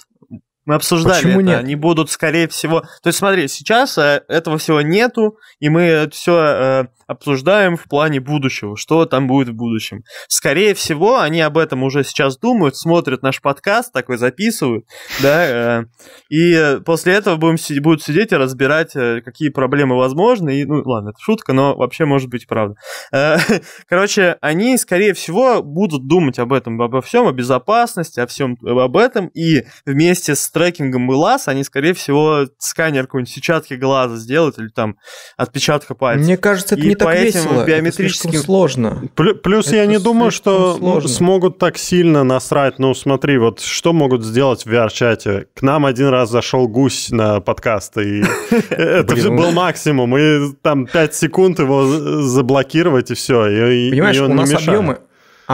Мы обсуждали Почему это. Нет? Они будут, скорее всего... То есть, смотри, сейчас э, этого всего нету, и мы все э, обсуждаем в плане будущего, что там будет в будущем. Скорее всего, они об этом уже сейчас думают, смотрят наш подкаст, такой записывают, да, э, и после этого будем, будут сидеть и разбирать, какие проблемы возможны. И, ну, ладно, это шутка, но вообще может быть правда. Короче, они, скорее всего, будут думать об этом, обо всем, о безопасности, о всем об этом, и вместе с трекингом глаз, они, скорее всего, сканер какой-нибудь сетчатки глаза сделают или там отпечатка пальца. Мне кажется, это и не так весело, биометрическим... это сложно. Плюс это я не думаю, что сложно. смогут так сильно насрать. Ну, смотри, вот что могут сделать в VR-чате? К нам один раз зашел гусь на подкаст, и это был максимум. И там 5 секунд его заблокировать, и все. Понимаешь, у нас объемы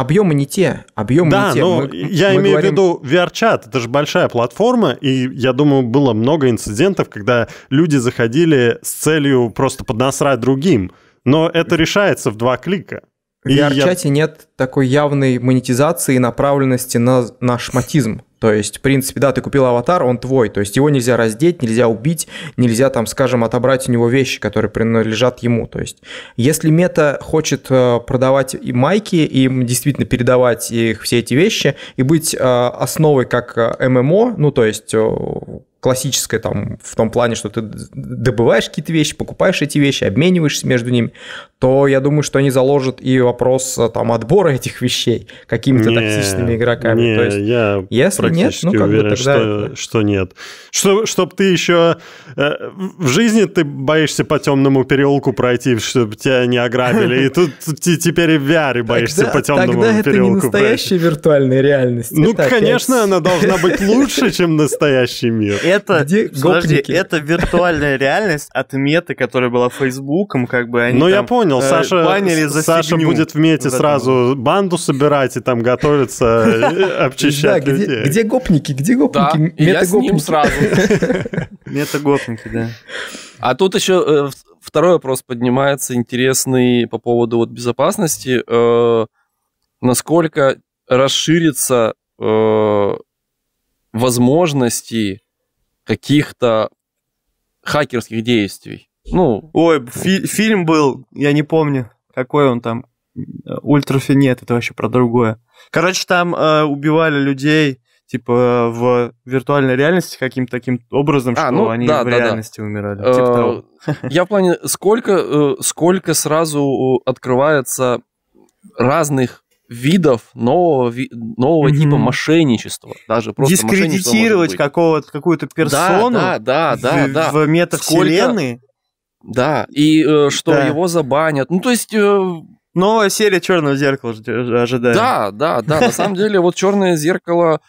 объемы не те, объемы да, не те. Ну, я мы имею говорим... в виду VR-чат, это же большая платформа, и я думаю, было много инцидентов, когда люди заходили с целью просто поднасрать другим, но это решается в два клика. В VR-чате я... нет такой явной монетизации и направленности на, на шматизм. То есть, в принципе, да, ты купил аватар, он твой. То есть его нельзя раздеть, нельзя убить, нельзя там, скажем, отобрать у него вещи, которые принадлежат ему. То есть, если мета хочет э, продавать и майки, и им действительно передавать их все эти вещи, и быть э, основой как э, ММО, ну, то есть классическое там в том плане, что ты добываешь какие-то вещи, покупаешь эти вещи, обмениваешься между ними, то я думаю, что они заложат и вопрос там отбора этих вещей какими-то не, токсичными игроками. Не, то есть, я если нет, ну как уверен, бы тогда... что, что нет. Что, чтоб ты еще э, в жизни ты боишься по темному переулку пройти, чтобы тебя не ограбили, и тут теперь и в VR боишься по темному переулку это не настоящая виртуальная реальность. Ну, конечно, она должна быть лучше, чем настоящий мир это, Где подожди, это виртуальная реальность от меты, которая была Фейсбуком, как бы они Ну, я понял, э, Саша, за Саша будет вместе сразу банду собирать и там готовиться э, обчищать да, людей. Где, где гопники, где гопники? Да, я с ним сразу. Метагопники, да. А тут еще э, второй вопрос поднимается интересный по поводу вот безопасности. Насколько расширится возможности каких-то хакерских действий. Ну, Ой, фи- фильм был, я не помню, какой он там. Ультрафи нет, это вообще про другое. Короче, там э, убивали людей, типа, в виртуальной реальности каким-то таким образом, а, что ну, они да, в да, реальности да. умирали. Типа э, того. Я в плане, сколько, э, сколько сразу открывается разных видов нового, нового mm-hmm. типа мошенничества. Даже просто Дискредитировать какого-то, какую-то персону да, да, да, в, да. в метавселенной. Сколько... Да, и э, что да. его забанят. Ну, то есть... Э... Новая серия Черного зеркала ожидает. Да, да, да. На самом деле, вот Черное зеркало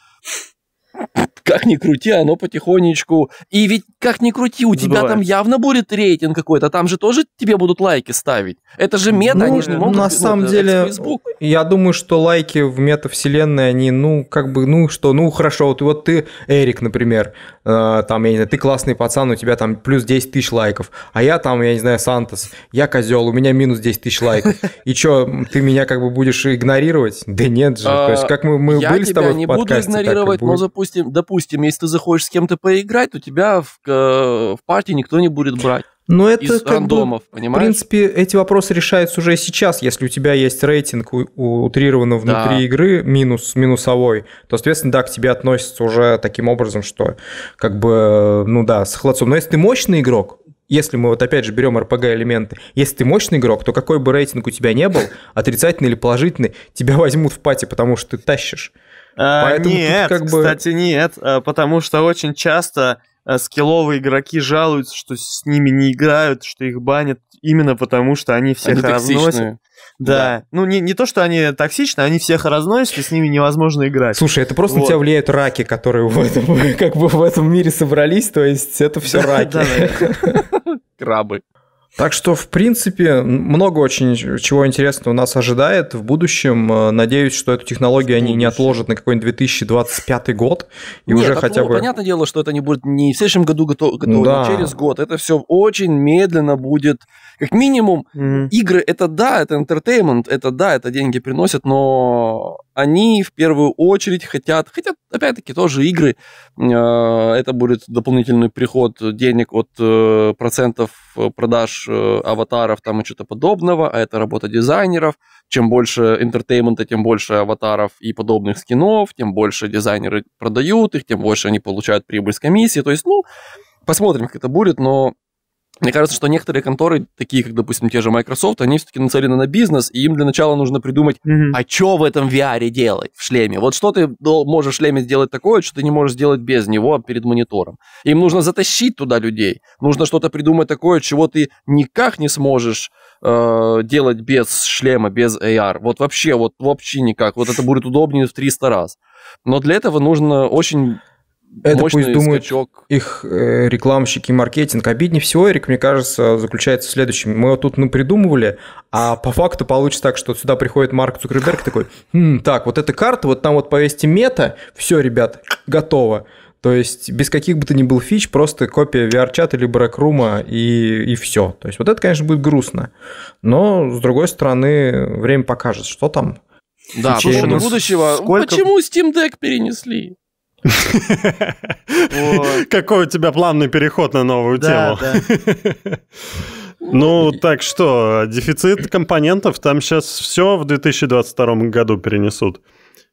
как ни крути, оно потихонечку. И ведь как ни крути, у тебя там явно будет рейтинг какой-то, там же тоже тебе будут лайки ставить. Это же мета, ну, они же не могут. На самом ну, деле, я думаю, что лайки в метавселенной, они, ну, как бы, ну, что, ну, хорошо, вот, вот ты, Эрик, например, э, там, я не знаю, ты классный пацан, у тебя там плюс 10 тысяч лайков, а я там, я не знаю, Сантос, я козел, у меня минус 10 тысяч лайков. И что, ты меня как бы будешь игнорировать? Да нет же. То есть, как мы, были с тобой в подкасте, Я тебя не буду игнорировать, но, допустим, допустим, если ты захочешь с кем-то поиграть, то тебя в, в партии никто не будет брать. Но это из как рандомов, бы, понимаешь? В принципе, эти вопросы решаются уже сейчас. Если у тебя есть рейтинг утрированно внутри да. игры, минус, минусовой, то, соответственно, да, к тебе относятся уже таким образом, что как бы, ну да, с холодцом. Но если ты мощный игрок, если мы вот опять же берем RPG элементы, если ты мощный игрок, то какой бы рейтинг у тебя не был, отрицательный или положительный, тебя возьмут в пати, потому что ты тащишь. А, нет, как бы... кстати, нет, а, потому что очень часто э, скилловые игроки жалуются, что с ними не играют, что их банят именно потому, что они всех они разносят. Да. да. Ну, не, не то, что они токсичны, они всех разносят, и с ними невозможно играть. Слушай, это просто вот. на тебя влияют раки, которые в этом, как бы в этом мире собрались, то есть это все раки. Крабы. Так что, в принципе, много очень чего интересного нас ожидает в будущем. Э, надеюсь, что эту технологию они не отложат на какой-нибудь 2025 год. И Нет, уже хотя бы... понятное дело, что это не будет не в следующем году готово, готово да. через год. Это все очень медленно будет. Как минимум, mm-hmm. игры это да, это entertainment, это да, это деньги приносят, но они в первую очередь хотят, хотят, опять-таки, тоже игры. Э, это будет дополнительный приход денег от э, процентов продаж э, аватаров там и что-то подобного, а это работа дизайнеров. Чем больше entertainment а, тем больше аватаров и подобных скинов, тем больше дизайнеры продают их, тем больше они получают прибыль с комиссии. То есть, ну, посмотрим, как это будет, но мне кажется, что некоторые конторы, такие как, допустим, те же Microsoft, они все-таки нацелены на бизнес, и им для начала нужно придумать, mm-hmm. а что в этом VR делать в шлеме? Вот что ты можешь в шлеме сделать такое, что ты не можешь сделать без него перед монитором? Им нужно затащить туда людей, нужно что-то придумать такое, чего ты никак не сможешь э, делать без шлема, без AR. Вот вообще, вот вообще никак. Вот это будет удобнее в 300 раз. Но для этого нужно очень это пусть думают скачок. их э, рекламщики и маркетинг. Обиднее всего, Эрик, мне кажется, заключается в следующем. Мы вот тут ну, придумывали, а по факту получится так, что сюда приходит Марк Цукерберг такой, хм, так, вот эта карта, вот там вот повесьте мета, все, ребят, готово. То есть без каких бы то ни был фич, просто копия VR-чата либо рекрума и, и все. То есть вот это, конечно, будет грустно. Но, с другой стороны, время покажет, что там. Да, поводу будущего. Сколько... Почему Steam Deck перенесли? Какой у тебя плавный переход на новую тему. Ну, так что, дефицит компонентов, там сейчас все в 2022 году перенесут.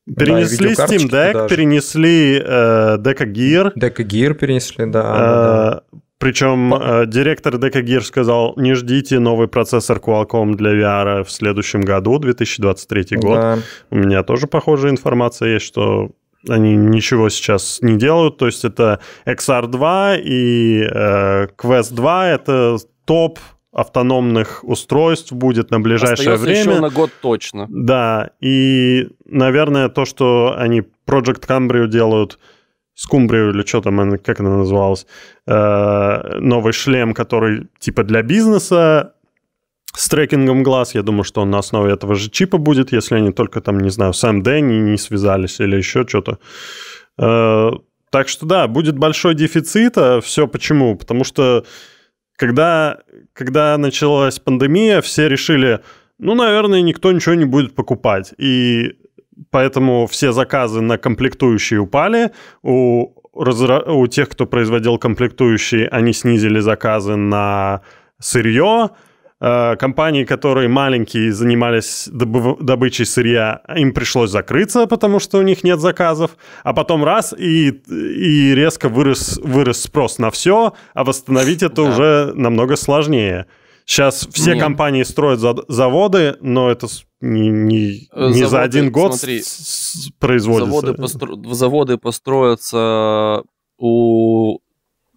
Перенесли да, Steam Deck, даже. перенесли э, Deca Gear. Deca Gear перенесли, да. Э, да, да. Причем э, директор Deca Gear сказал, не ждите новый процессор Qualcomm для VR в следующем году, 2023 год. Да. У меня тоже похожая информация есть, что они ничего сейчас не делают. То есть это XR2 и э, Quest 2 это топ автономных устройств будет на ближайшее Остается время. еще на год точно. Да, и, наверное, то, что они Project Cambria делают, Скумбрию или что там, как она называлась, э, новый шлем, который типа для бизнеса, с трекингом глаз. Я думаю, что он на основе этого же чипа будет, если они только там, не знаю, с AMD не, не связались или еще что-то. Э, так что да, будет большой дефицит. А все почему? Потому что когда, когда началась пандемия, все решили, ну, наверное, никто ничего не будет покупать. И поэтому все заказы на комплектующие упали. У, у тех, кто производил комплектующие, они снизили заказы на сырье, компании, которые маленькие занимались добычей сырья, им пришлось закрыться, потому что у них нет заказов, а потом раз и, и резко вырос, вырос спрос на все, а восстановить это да. уже намного сложнее. Сейчас все Нет. компании строят заводы, но это не, не, не заводы, за один год смотри, с, производится. Заводы, постро... заводы построятся у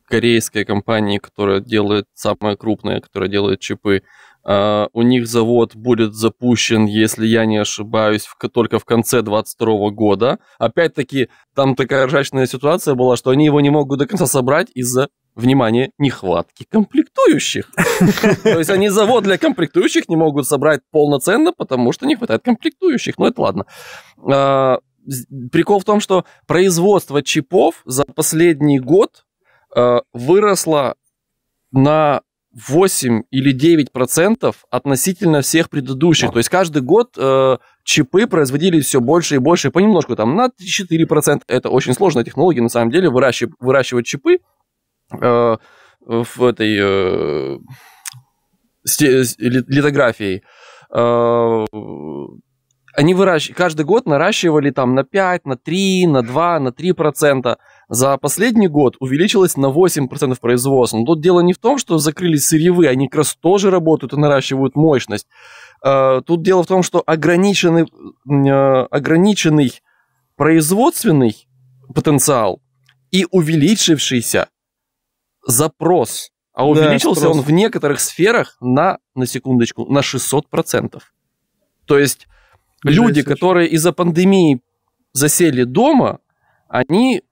корейской компании, которая делает самая крупная, которая делает чипы. Uh, у них завод будет запущен, если я не ошибаюсь, в, только в конце 2022 года. Опять-таки, там такая ржачная ситуация была, что они его не могут до конца собрать из-за, внимания нехватки комплектующих. То есть они завод для комплектующих не могут собрать полноценно, потому что не хватает комплектующих. Ну, это ладно. А, прикол в том, что производство чипов за последний год Э, выросла на 8 или 9 процентов относительно всех предыдущих. То есть каждый год э, чипы производились все больше и больше, понемножку, там на 3-4 процента. Это очень сложная технология, на самом деле, выращивать, выращивать чипы э, в этой э, литографией. Э, они выращивали, каждый год наращивали там на 5, на 3, на 2, на 3 процента за последний год увеличилось на 8% производства. Но тут дело не в том, что закрылись сырьевые, они как раз тоже работают и наращивают мощность. А, тут дело в том, что ограниченный, а, ограниченный производственный потенциал и увеличившийся запрос, а увеличился да, он в некоторых сферах на, на секундочку, на 600%. То есть люди, которые из-за пандемии засели дома, они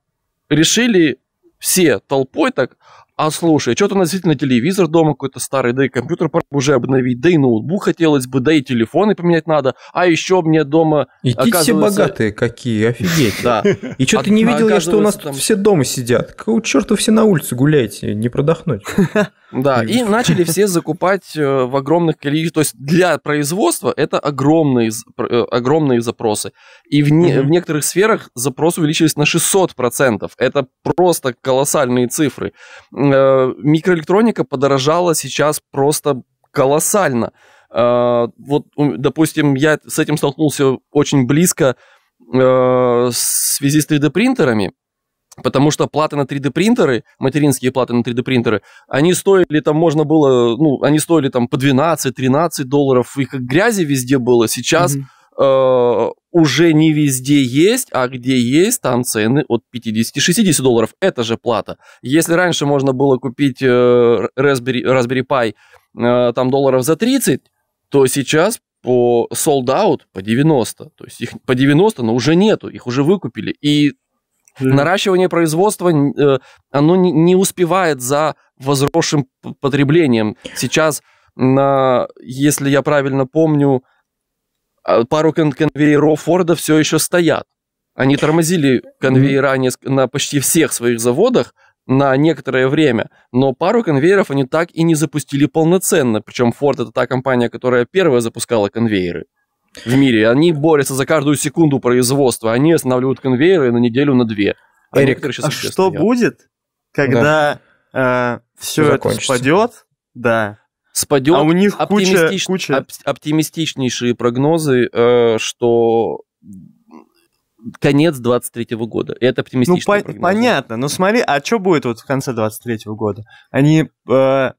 решили все толпой так, а слушай, что-то у нас действительно телевизор дома какой-то старый, да и компьютер пора уже обновить, да и ноутбук хотелось бы, да и телефоны поменять надо, а еще мне дома... Идите все богатые какие, офигеть. Да. И что ты не видел я, что у нас тут все дома сидят? Какого черта все на улице гуляете, не продохнуть? Да, и начали все закупать э, в огромных количествах. То есть для производства это огромные, э, огромные запросы. И в, не, в некоторых сферах запросы увеличились на 600%. Это просто колоссальные цифры. Э, микроэлектроника подорожала сейчас просто колоссально. Вот, допустим, я с этим столкнулся очень близко в связи с 3D-принтерами. Потому что платы на 3D принтеры, материнские платы на 3D принтеры, они стоили там, можно было, ну, они стоили там по 12-13 долларов, их грязи везде было. Сейчас mm-hmm. Уже не везде есть, а где есть, там цены от 50-60 долларов. Это же плата. Если раньше можно было купить э, Raspberry, Raspberry Pi э, там долларов за 30, то сейчас по sold out по 90. То есть их по 90, но уже нету, их уже выкупили. И Наращивание производства, э, оно не успевает за возросшим потреблением. Сейчас, на, если я правильно помню, а, пару конвейеров Форда все еще стоят. Они тормозили конвейера на почти всех своих заводах на некоторое время, но пару конвейеров они так и не запустили полноценно. Причем Ford это та компания, которая первая запускала конвейеры в мире. Они борются за каждую секунду производства. Они останавливают конвейеры на неделю, на две. А, Эрик, а что стоят. будет, когда да. э, все это спадет? Да. Спадет. А у них куча, куча... Оп- оптимистичнейшие прогнозы, э, что конец 23 года. Это оптимистичные ну, по- понятно. Но смотри, а что будет вот в конце 23 года? Они э,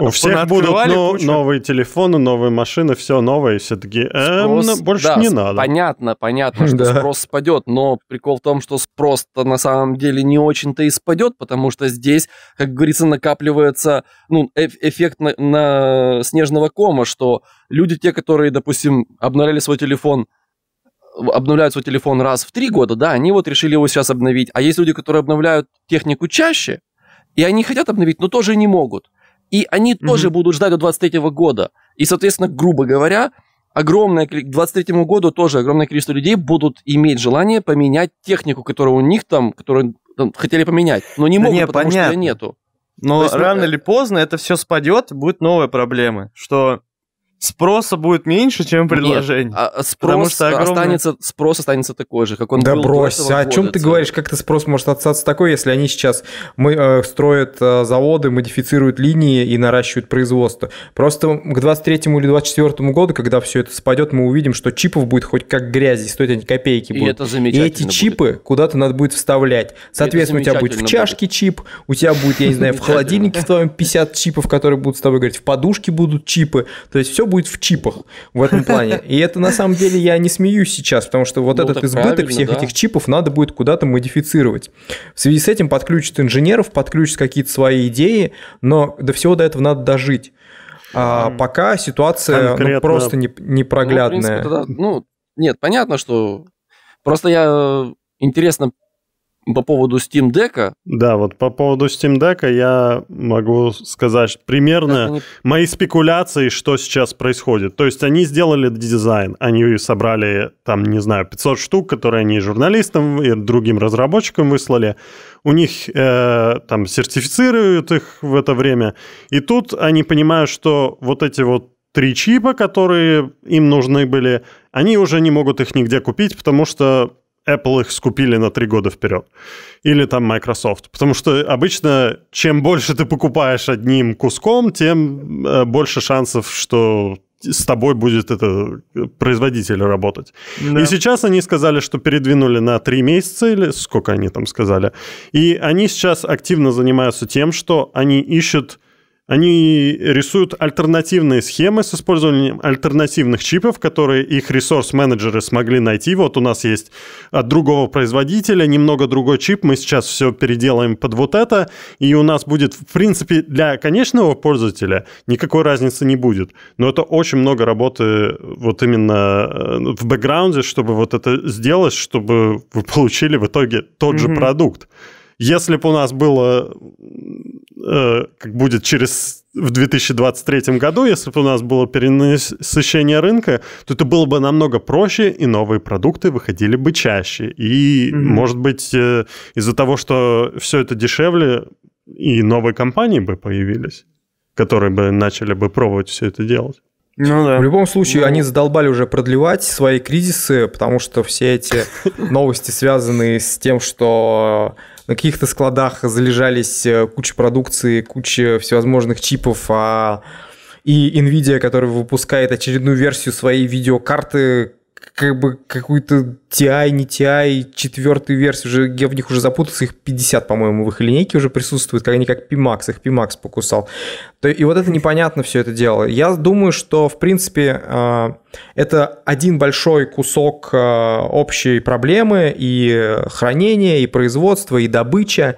у всех будут но, новые телефоны, новые машины, все новое, и все таки эм, спрос, больше да, не надо. Понятно, понятно, что да. спрос спадет, но прикол в том, что спрос-то на самом деле не очень-то и спадет, потому что здесь, как говорится, накапливается ну, э эффект на, на снежного кома, что люди, те, которые, допустим, обновляли свой телефон обновляют свой телефон раз в три года, да, они вот решили его сейчас обновить. А есть люди, которые обновляют технику чаще, и они хотят обновить, но тоже не могут. И они mm-hmm. тоже будут ждать до 23 года. И, соответственно, грубо говоря, огромное, к 23 году тоже огромное количество людей будут иметь желание поменять технику, которую у них там, которую там, хотели поменять, но не могут, не, потому понятно. что ее нету. Но есть, рано ну, или поздно это все спадет, будет новые проблемы, что спроса будет меньше, чем предложение. Нет, а спрос, потому что огромное... останется, спрос останется такой же, как он да был брось, до а о чем ты говоришь? Как то спрос может остаться такой, если они сейчас мы, э, строят э, заводы, модифицируют линии и наращивают производство? Просто к 23 или 24 году, когда все это спадет, мы увидим, что чипов будет хоть как грязи, стоить они копейки будут. И это замечательно И эти чипы будет. куда-то надо будет вставлять. Соответственно, у тебя будет в чашке будет. чип, у тебя будет, я не знаю, в холодильнике в твоем 50 чипов, которые будут с тобой говорить, в подушке будут чипы. То есть все будет в чипах в этом плане. И это на самом деле я не смеюсь сейчас, потому что вот ну, этот избыток всех да. этих чипов надо будет куда-то модифицировать. В связи с этим подключат инженеров, подключат какие-то свои идеи, но до всего до этого надо дожить. А пока ситуация ну, просто не, непроглядная. Ну, принципе, тогда, ну, нет, понятно, что просто я э, интересно по поводу Steam Deck. Да, вот по поводу Steam Deck я могу сказать примерно не... мои спекуляции, что сейчас происходит. То есть они сделали дизайн, они собрали там, не знаю, 500 штук, которые они журналистам и другим разработчикам выслали. У них э, там сертифицируют их в это время. И тут они понимают, что вот эти вот три чипа, которые им нужны были, они уже не могут их нигде купить, потому что Apple их скупили на три года вперед. Или там Microsoft. Потому что обычно, чем больше ты покупаешь одним куском, тем э, больше шансов, что с тобой будет это э, производитель работать. Да. И сейчас они сказали, что передвинули на три месяца, или сколько они там сказали. И они сейчас активно занимаются тем, что они ищут Они рисуют альтернативные схемы с использованием альтернативных чипов, которые их ресурс-менеджеры смогли найти. Вот у нас есть от другого производителя немного другой чип, мы сейчас все переделаем под вот это, и у нас будет, в принципе, для конечного пользователя никакой разницы не будет. Но это очень много работы вот именно э, в бэкграунде, чтобы вот это сделать, чтобы вы получили в итоге тот mm-hmm. же продукт. Если бы у нас было, э, как будет через в 2023 году, если бы у нас было перенасыщение рынка, то это было бы намного проще, и новые продукты выходили бы чаще. И, mm-hmm. может быть, э, из-за того, что все это дешевле, и новые компании бы появились, которые бы начали бы пробовать все это делать. Ну, да. В любом случае, ну... они задолбали уже продлевать свои кризисы, потому что все эти новости, связанные с тем, что на каких-то складах залежались э, куча продукции, куча всевозможных чипов, а и Nvidia, которая выпускает очередную версию своей видеокарты, как бы какую-то TI, не TI, четвертую версию, уже, я в них уже запутался, их 50, по-моему, в их линейке уже присутствует, как они как PMAX, их PMAX покусал. И вот это непонятно все это дело. Я думаю, что, в принципе, а, это один большой кусок а, общей проблемы и хранения, и производства, и добыча,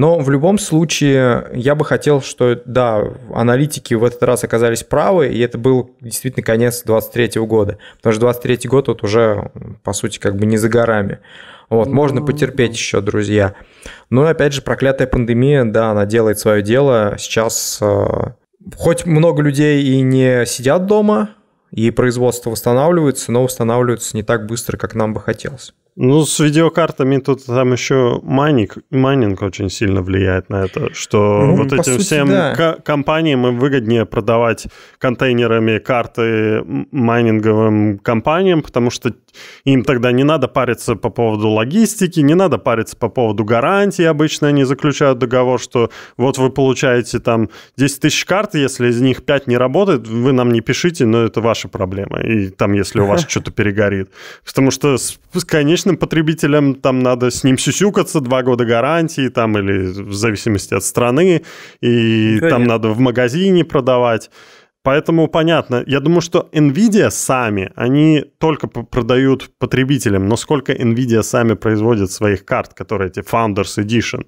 но в любом случае я бы хотел, что да, аналитики в этот раз оказались правы, и это был действительно конец 23 года. Потому что 23 год вот уже, по сути, как бы не за горами. Вот, можно потерпеть еще, друзья. Но опять же, проклятая пандемия, да, она делает свое дело. Сейчас э, хоть много людей и не сидят дома, и производство восстанавливается, но восстанавливается не так быстро, как нам бы хотелось. Ну, с видеокартами тут там еще майнинг, майнинг очень сильно влияет на это, что ну, вот этим сути, всем да. компаниям им выгоднее продавать контейнерами карты майнинговым компаниям, потому что им тогда не надо париться по поводу логистики, не надо париться по поводу гарантии. Обычно они заключают договор, что вот вы получаете там 10 тысяч карт, если из них 5 не работает, вы нам не пишите, но это ваша проблема. И там, если у вас что-то перегорит. Потому что с конечным потребителям там надо с ним сюсюкаться, 2 года гарантии там или в зависимости от страны, и Конечно. там надо в магазине продавать. Поэтому понятно. Я думаю, что Nvidia сами, они только продают потребителям, но сколько Nvidia сами производят своих карт, которые эти Founders Edition,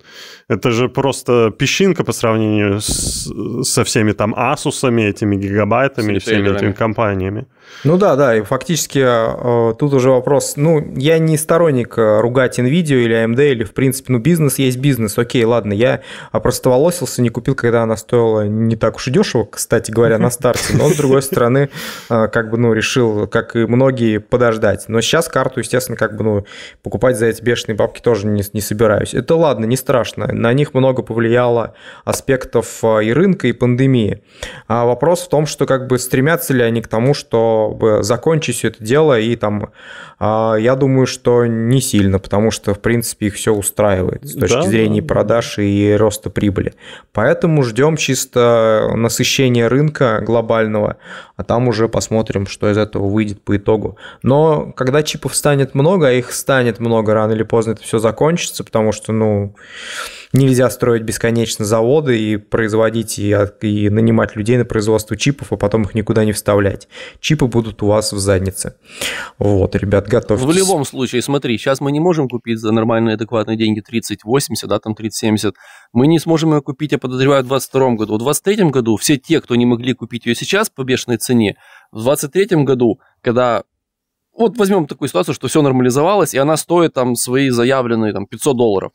это же просто песчинка по сравнению с, со всеми там Asus'ами, этими гигабайтами и всеми этими компаниями. Ну да, да, и фактически э, тут уже вопрос, ну, я не сторонник э, ругать NVIDIA или AMD, или, в принципе, ну, бизнес есть бизнес, окей, ладно, я опростоволосился, не купил, когда она стоила не так уж и дешево, кстати говоря, на старте, но, с другой стороны, э, как бы, ну, решил, как и многие, подождать. Но сейчас карту, естественно, как бы, ну, покупать за эти бешеные бабки тоже не, не собираюсь. Это ладно, не страшно, на них много повлияло аспектов и рынка, и пандемии. А вопрос в том, что, как бы, стремятся ли они к тому, что чтобы закончить все это дело, и там, а, я думаю, что не сильно, потому что, в принципе, их все устраивает с точки да, зрения да, продаж да. и роста прибыли. Поэтому ждем чисто насыщения рынка глобального, а там уже посмотрим, что из этого выйдет по итогу. Но когда чипов станет много, а их станет много, рано или поздно это все закончится, потому что, ну, нельзя строить бесконечно заводы и производить и, и нанимать людей на производство чипов, а потом их никуда не вставлять. Чипы будут у вас в заднице. Вот, ребят, готовьтесь. В любом случае, смотри, сейчас мы не можем купить за нормальные адекватные деньги 30-80, да, там 30-70. Мы не сможем ее купить, я подозреваю, в 2022 году. В 2023 году все те, кто не могли купить ее сейчас по бешеной цене, в 2023 году, когда вот возьмем такую ситуацию, что все нормализовалось, и она стоит там свои заявленные там 500 долларов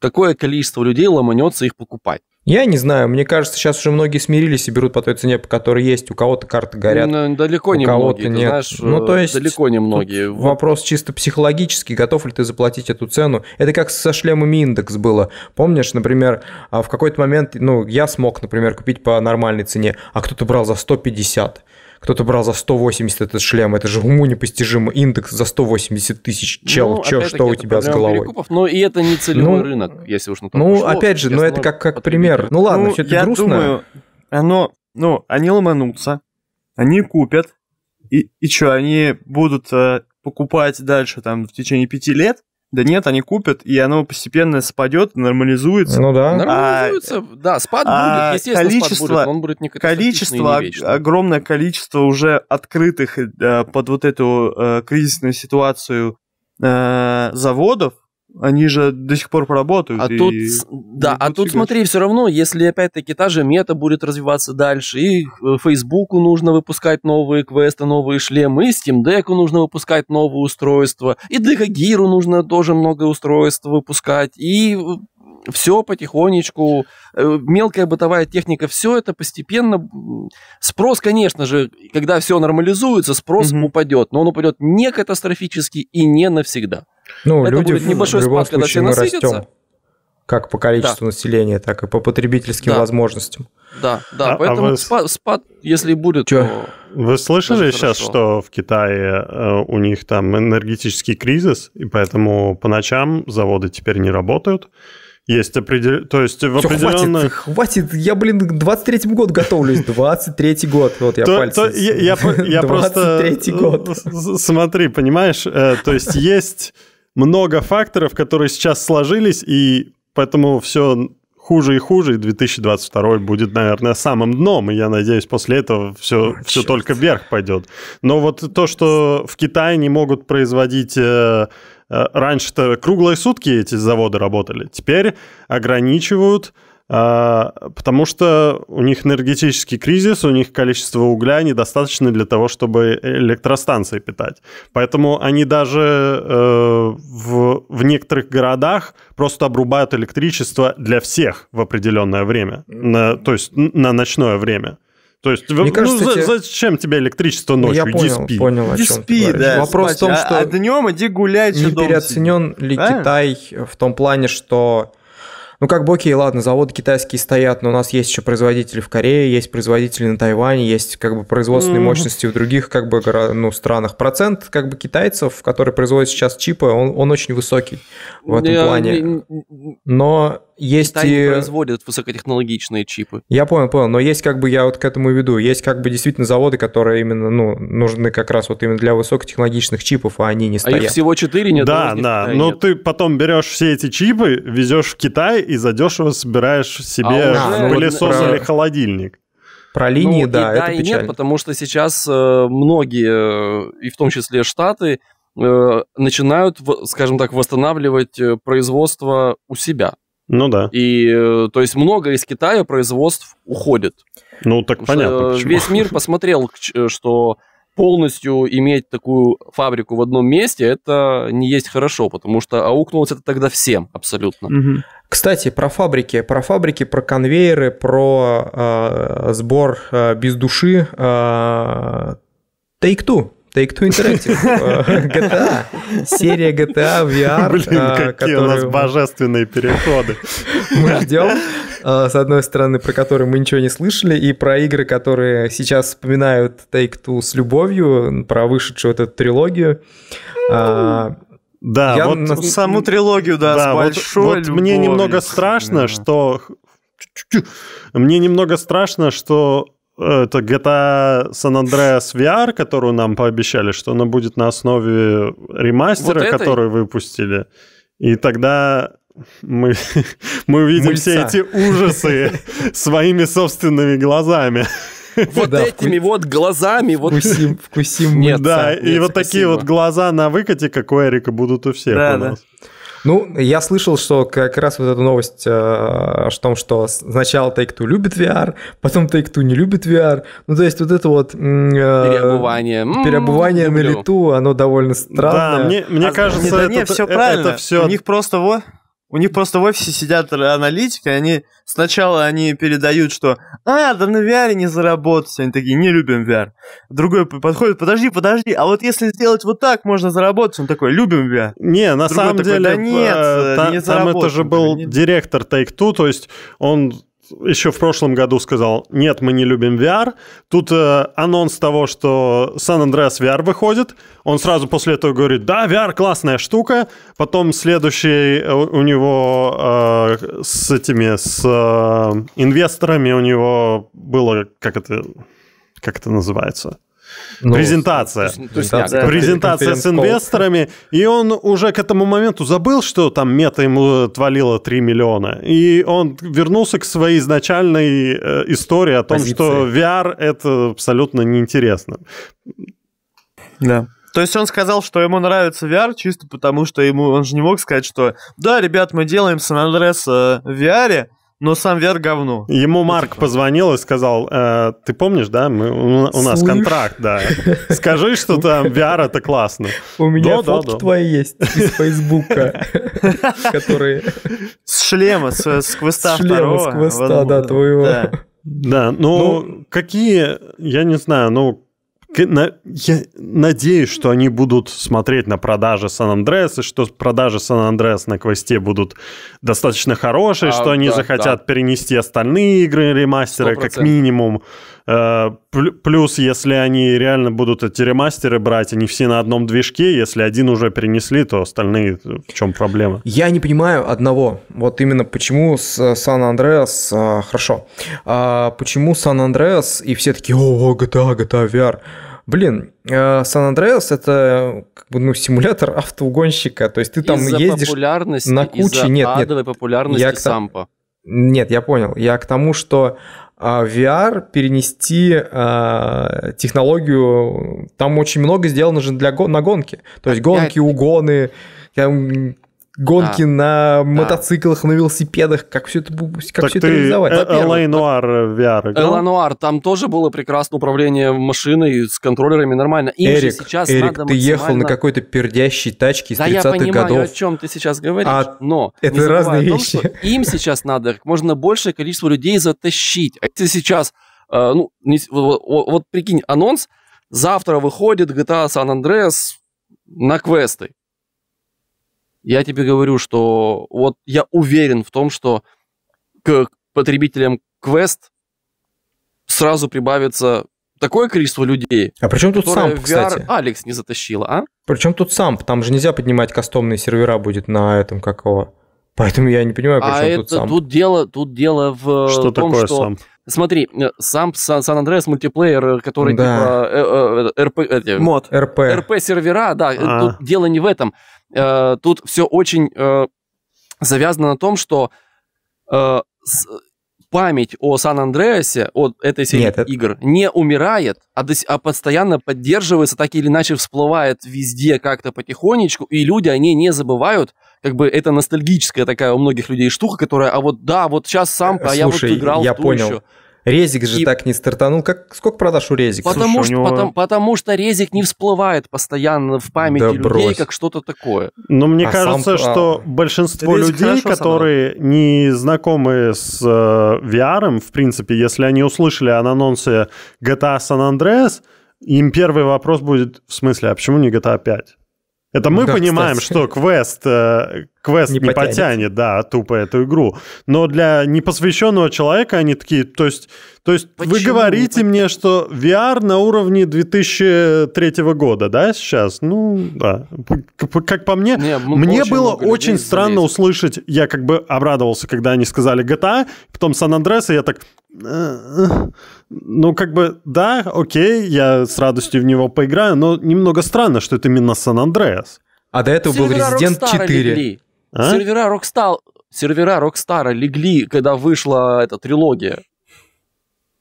какое количество людей ломанется их покупать. Я не знаю, мне кажется, сейчас уже многие смирились и берут по той цене, по которой есть. У кого-то карты горят, ну, далеко не у кого-то нет. знаешь, ну, то есть далеко не многие. Вопрос чисто психологический, готов ли ты заплатить эту цену. Это как со шлемами индекс было. Помнишь, например, а в какой-то момент, ну, я смог, например, купить по нормальной цене, а кто-то брал за 150 кто-то брал за 180 этот шлем, это же уму непостижимо, индекс за 180 тысяч, чел, ну, чё, что у тебя с головой? Перекупов, но и это не целевой ну, рынок, если уж на то Ну, пошло, опять же, но это как, как пример. Ну ладно, ну, все это я грустно. Думаю, оно, ну, они ломанутся, они купят, и, и что, они будут э, покупать дальше там в течение пяти лет, Да нет, они купят, и оно постепенно спадет, нормализуется. Ну да. Нормализуется, а, да, спад а будет, естественно, количество, спад будет, он будет не Количество, огромное количество уже открытых э, под вот эту э, кризисную ситуацию э, заводов, они же до сих пор поработают. А тут, да, а тут смотри, все равно, если опять-таки та же мета будет развиваться дальше, и э, Фейсбуку нужно выпускать новые квесты, новые шлемы, и Steam Deck нужно выпускать новые устройства, и Декагиру нужно тоже много устройств выпускать, и э, все потихонечку, э, мелкая бытовая техника, все это постепенно. Спрос, конечно же, когда все нормализуется, спрос угу. упадет, но он упадет не катастрофически и не навсегда. Ну, это люди будет небольшой в любом спад, случае когда все мы растем. Как по количеству да. населения, так и по потребительским да. возможностям. Да, да, а, поэтому а вы... спад, спад, если будет, Чё? то... Вы слышали сейчас, хорошо. что в Китае э, у них там энергетический кризис, и поэтому по ночам заводы теперь не работают? Есть определенные... То есть в определенных... Хватит, хватит, я, блин, к 23 год готовлюсь, 23 год, вот я пальцы... То, я, просто... 23 год. Смотри, понимаешь, э, то есть есть много факторов, которые сейчас сложились, и поэтому все хуже и хуже, и 2022 будет, наверное, самым дном, и я надеюсь, после этого все, О, все только вверх пойдет. Но вот то, что в Китае не могут производить э, Э, раньше-то круглые сутки эти заводы работали, теперь ограничивают, потому что у них энергетический кризис, у них количество угля недостаточно для того, чтобы электростанции питать. Поэтому они даже э, в, в некоторых городах просто обрубают электричество для всех в определенное время, на, то есть на ночное время. То есть, Мне ну, кажется, за, зачем тебе электричество ночью? Я иди понял, спи. понял, о иди чем спи, да. Вопрос спать. в том, что... А, а днем иди гулять. Не переоценен ли а? Китай в том плане, что ну, как бы, окей, ладно, заводы китайские стоят, но у нас есть еще производители в Корее, есть производители на Тайване, есть как бы производственные mm-hmm. мощности в других как бы ну, странах. Процент как бы китайцев, которые производят сейчас чипы, он, он очень высокий в этом Я, плане. Но есть Китай и... производят высокотехнологичные чипы. Я понял, понял, но есть как бы, я вот к этому веду, есть как бы действительно заводы, которые именно, ну, нужны как раз вот именно для высокотехнологичных чипов, а они не стоят. А их всего четыре, нет? Да, да, но нет. ты потом берешь все эти чипы, везешь в Китай и задешево собираешь себе а пылесос про... или холодильник. Про линии, ну, да, и, это да, печально. и нет, потому что сейчас э, многие, э, и в том числе Штаты, э, начинают, скажем так, восстанавливать э, производство у себя. Ну да. И, э, то есть, много из Китая производств уходит. Ну, так Потому понятно. Почему. Весь мир посмотрел, что полностью иметь такую фабрику в одном месте, это не есть хорошо, потому что аукнулось это тогда всем абсолютно. Угу. Кстати, про фабрики, про фабрики, про конвейеры, про э, сбор э, без души. Э, Take-Two. Take-Two Interactive. GTA. Серия GTA VR. Блин, какие которую... у нас божественные переходы. Мы ждем. С одной стороны, про которые мы ничего не слышали, и про игры, которые сейчас вспоминают Take-Two с любовью, про вышедшую эту трилогию. Да, я вот на... саму трилогию, да, да с большой вот, вот мне немного страшно, да. что мне немного страшно, что это GTA San Andreas VR, которую нам пообещали, что она будет на основе ремастера, вот который выпустили. И тогда мы, мы увидим Мыльца. все эти ужасы своими собственными глазами. Вот да, этими вку... вот глазами. Вкусим, вот... вкусим нет, Да, нет, и вот спасибо. такие вот глаза на выкате, как у Эрика, будут у всех да, у нас. Да. Ну, я слышал, что как раз вот эту новость э, о том, что сначала Take-Two любит VR, потом Take-Two не любит VR. Ну, то есть вот это вот... Э, переобувание. Переобувание Люблю. на лету, оно довольно странное. Да, мне, мне а, кажется, да, это, нет, все это, правильно. это все... У них просто вот у них просто в офисе сидят аналитики, они сначала они передают, что «А, да на VR не заработать». Они такие «Не любим VR». Другой подходит «Подожди, подожди, а вот если сделать вот так, можно заработать». Он такой «Любим VR». Не, на Другой самом такой, деле, да нет, э, та, не там это же был директор Take-Two, то есть он еще в прошлом году сказал, нет, мы не любим VR. Тут э, анонс того, что San Andreas VR выходит. Он сразу после этого говорит, да, VR классная штука. Потом следующий э, у него э, с этими, с э, инвесторами у него было, как это, как это называется? Ну, презентация. То есть, презентация, да, презентация с инвесторами, и он уже к этому моменту забыл, что там мета ему отвалила 3 миллиона. И он вернулся к своей изначальной э, истории о том, Позиции. что VR это абсолютно неинтересно. Да. То есть он сказал, что ему нравится VR чисто потому, что ему он же не мог сказать, что да, ребят, мы делаем Andreas э, в VR, но сам VR говно. Ему Марк позвонил и сказал, э, ты помнишь, да, мы, у, у нас Слышь? контракт, да. Скажи, что там VR это классно. У меня фотки твои есть из Фейсбука, которые... С шлема, с квеста второго. С квеста, да, твоего. Да, ну, ну, какие, я не знаю, ну, я надеюсь, что они будут смотреть на продажи Сан-Андреас, и что продажи Сан-Андреас на квесте будут достаточно хорошие, а, что они да, захотят да. перенести остальные игры ремастеры 100%. как минимум. Э, плюс, если они реально будут эти ремастеры брать, они все на одном движке, если один уже перенесли, то остальные в чем проблема? Я не понимаю одного. Вот именно почему с Сан-Андреас... А, хорошо. А, почему Сан-Андреас и все таки о, GTA, GTA VR... Блин, Сан-Андреас это как бы, ну, симулятор автоугонщика, то есть ты там из-за ездишь популярности, на куче... Из-за нет, нет, популярности я Сампа. Нет, я понял. Я к тому, что а, VR перенести а, технологию, там очень много сделано же для на гонки. То есть гонки, угоны, гонки да. на да. мотоциклах, на велосипедах, как все это, как все это реализовать? LA Noir VR LA Noir, там тоже было прекрасное управление машиной с контроллерами нормально. Им Эрик, сейчас Эрик, надо ты максимально... ехал на какой-то пердящей тачке из да 30-х годов. Да, я понимаю, о чем ты сейчас говоришь, а но это разные том, вещи. им сейчас надо как можно большее количество людей затащить. А если сейчас, э, ну, не, вот, вот, вот прикинь, анонс, завтра выходит GTA San Andreas на квесты я тебе говорю, что вот я уверен в том, что к потребителям Quest сразу прибавится такое количество людей. А при чем тут сам, кстати? Алекс не затащила, а? Причем тут сам? Там же нельзя поднимать кастомные сервера будет на этом какого. Поэтому я не понимаю, при а чем это, тут сам. Тут дело, тут дело в что том, такое что... сам? Смотри, э, сам Сан-Андреас мультиплеер, который да. типа э, э, РП, Мод. РП. РП сервера, да, а. тут дело не в этом. Э, тут все очень э, завязано на том, что э, с, память о Сан-Андреасе, от этой серии Нет, игр, это... не умирает, а, до, а постоянно поддерживается, так или иначе всплывает везде как-то потихонечку, и люди они не забывают, как бы это ностальгическая такая у многих людей штука, которая, а вот да, вот сейчас сам, а я вот играл я в ту понял. еще. Резик же и... так не стартанул. Как, сколько продаж у Резика? Потому, Слушай, что, него... потому, потому что Резик не всплывает постоянно в памяти да людей, брось. как что-то такое. Но мне а кажется, сам... что большинство Резик людей, которые собрал. не знакомы с э, VR, в принципе, если они услышали о анонсе GTA San Andreas, им первый вопрос будет, в смысле, а почему не GTA 5? Это мы да, понимаем, кстати. что квест, э, квест не, не потянет. потянет, да, тупо эту игру. Но для непосвященного человека они такие, то есть, то есть вы говорите мне, что VR на уровне 2003 года, да, сейчас? Ну, да. Как по мне, не, мне было очень странно залезть. услышать, я как бы обрадовался, когда они сказали GTA, потом Сан-Андреас, и я так, ну, как бы, да, окей, я с радостью в него поиграю, но немного странно, что это именно Сан-Андреас. А до этого Сервера был Resident Rockstar 4. Легли. А? Сервера Rockstar, сервера Rockstar легли, когда вышла эта трилогия.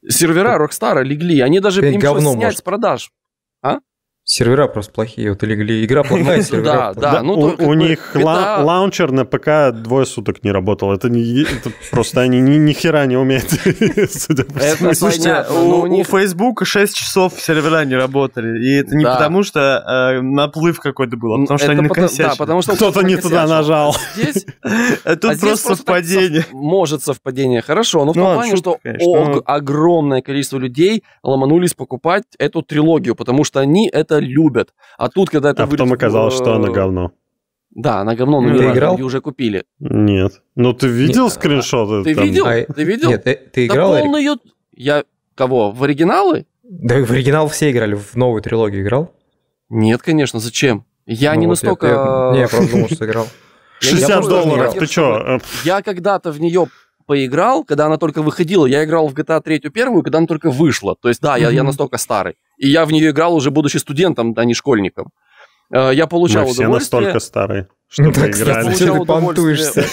Сервера Rockstar легли, они даже им снять может. с продаж. А? Сервера просто плохие, вот легли. Игра плохая, сервера. Да, да. Ну, у них лаунчер на ПК двое суток не работал. Это просто они ни хера не умеют, судя по всему. Слушайте, у Facebook 6 часов сервера не работали. И это не потому, что э, наплыв какой-то был, а потому что они накосячили. Да, потому что кто-то не туда нажал. Здесь Тут просто совпадение. Может совпадение, хорошо. Но в том ну, плане, что ну. огромное количество людей ломанулись покупать эту трилогию, потому что они это любят. А тут, когда это... А потом оказалось, что она говно. Да, она говно, но ты играл? люди уже купили. Нет. Ну, ты видел Нет. скриншоты? Ты там? видел? А, ты видел? Нет, ты, ты играл, да полный... Я... Кого? В оригиналы? Да в оригинал все играли, в новую трилогию играл? Нет, конечно, зачем? Я ну, не вот настолько... Я, я, не, я просто думал, что играл. 60 долларов, ты чё? Я когда-то в нее поиграл, когда она только выходила. Я играл в GTA 3 первую, когда она только вышла. То есть, да, я, я настолько старый. И я в нее играл уже будучи студентом, а не школьником. Э, я получал Мы все настолько старые, что ну, поиграли. Ты понтуешься.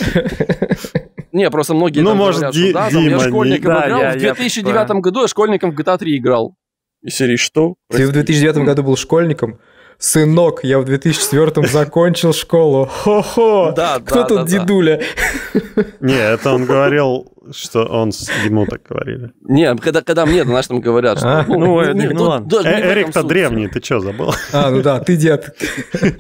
Не, просто многие ну, может, говорят, Ди- что, да, Дима, я школьником не... играл. Да, в 2009 я, году я школьником в GTA 3 играл. И серии что? Ты в 2009 году был школьником? Сынок, я в 2004 закончил школу. Хо-хо! Да, Кто да, тут да, дедуля? Не, это он говорил, что он ему так говорили. Не, когда, когда мне, знаешь, там говорят, что... А? Ну, ну, ну, ну ладно. Э, Эрик-то древний, ты что, забыл? А, ну да, ты дед.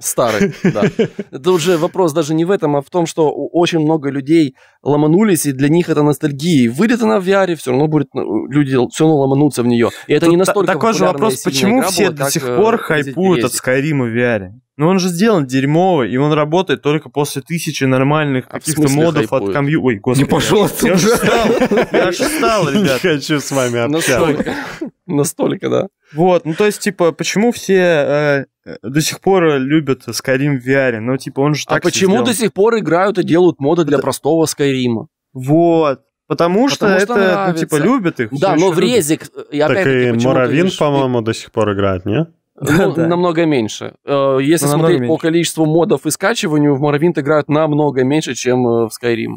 Старый, да. Это уже вопрос даже не в этом, а в том, что очень много людей ломанулись, и для них это ностальгия. Выйдет она в VR, все равно будет, ну, люди все равно ломанутся в нее. И это Тут не настолько Такой же вопрос, почему все до сих пор э, хайпуют от Skyrim в VR? Но он же сделан дерьмово, и он работает только после тысячи нормальных а каких-то модов хайпует? от комью... Ой, господи. Не пошел Я уже встал, я же встал, ребят. Не хочу с вами общаться. Настолько, да. Вот, ну то есть, типа, почему все э, до сих пор любят Skyrim в VR? Ну, типа, он же а так А почему до сих пор играют и делают моды для простого Skyrim? Вот. Потому что Потому что это, ну, типа, любят их. Да, но в резик... Так и Моровин, по-моему, до сих пор играет, не? Ну, да. намного меньше. Э, если ну, смотреть по количеству модов и скачиванию, в Morrowind играют намного меньше, чем э, в Skyrim.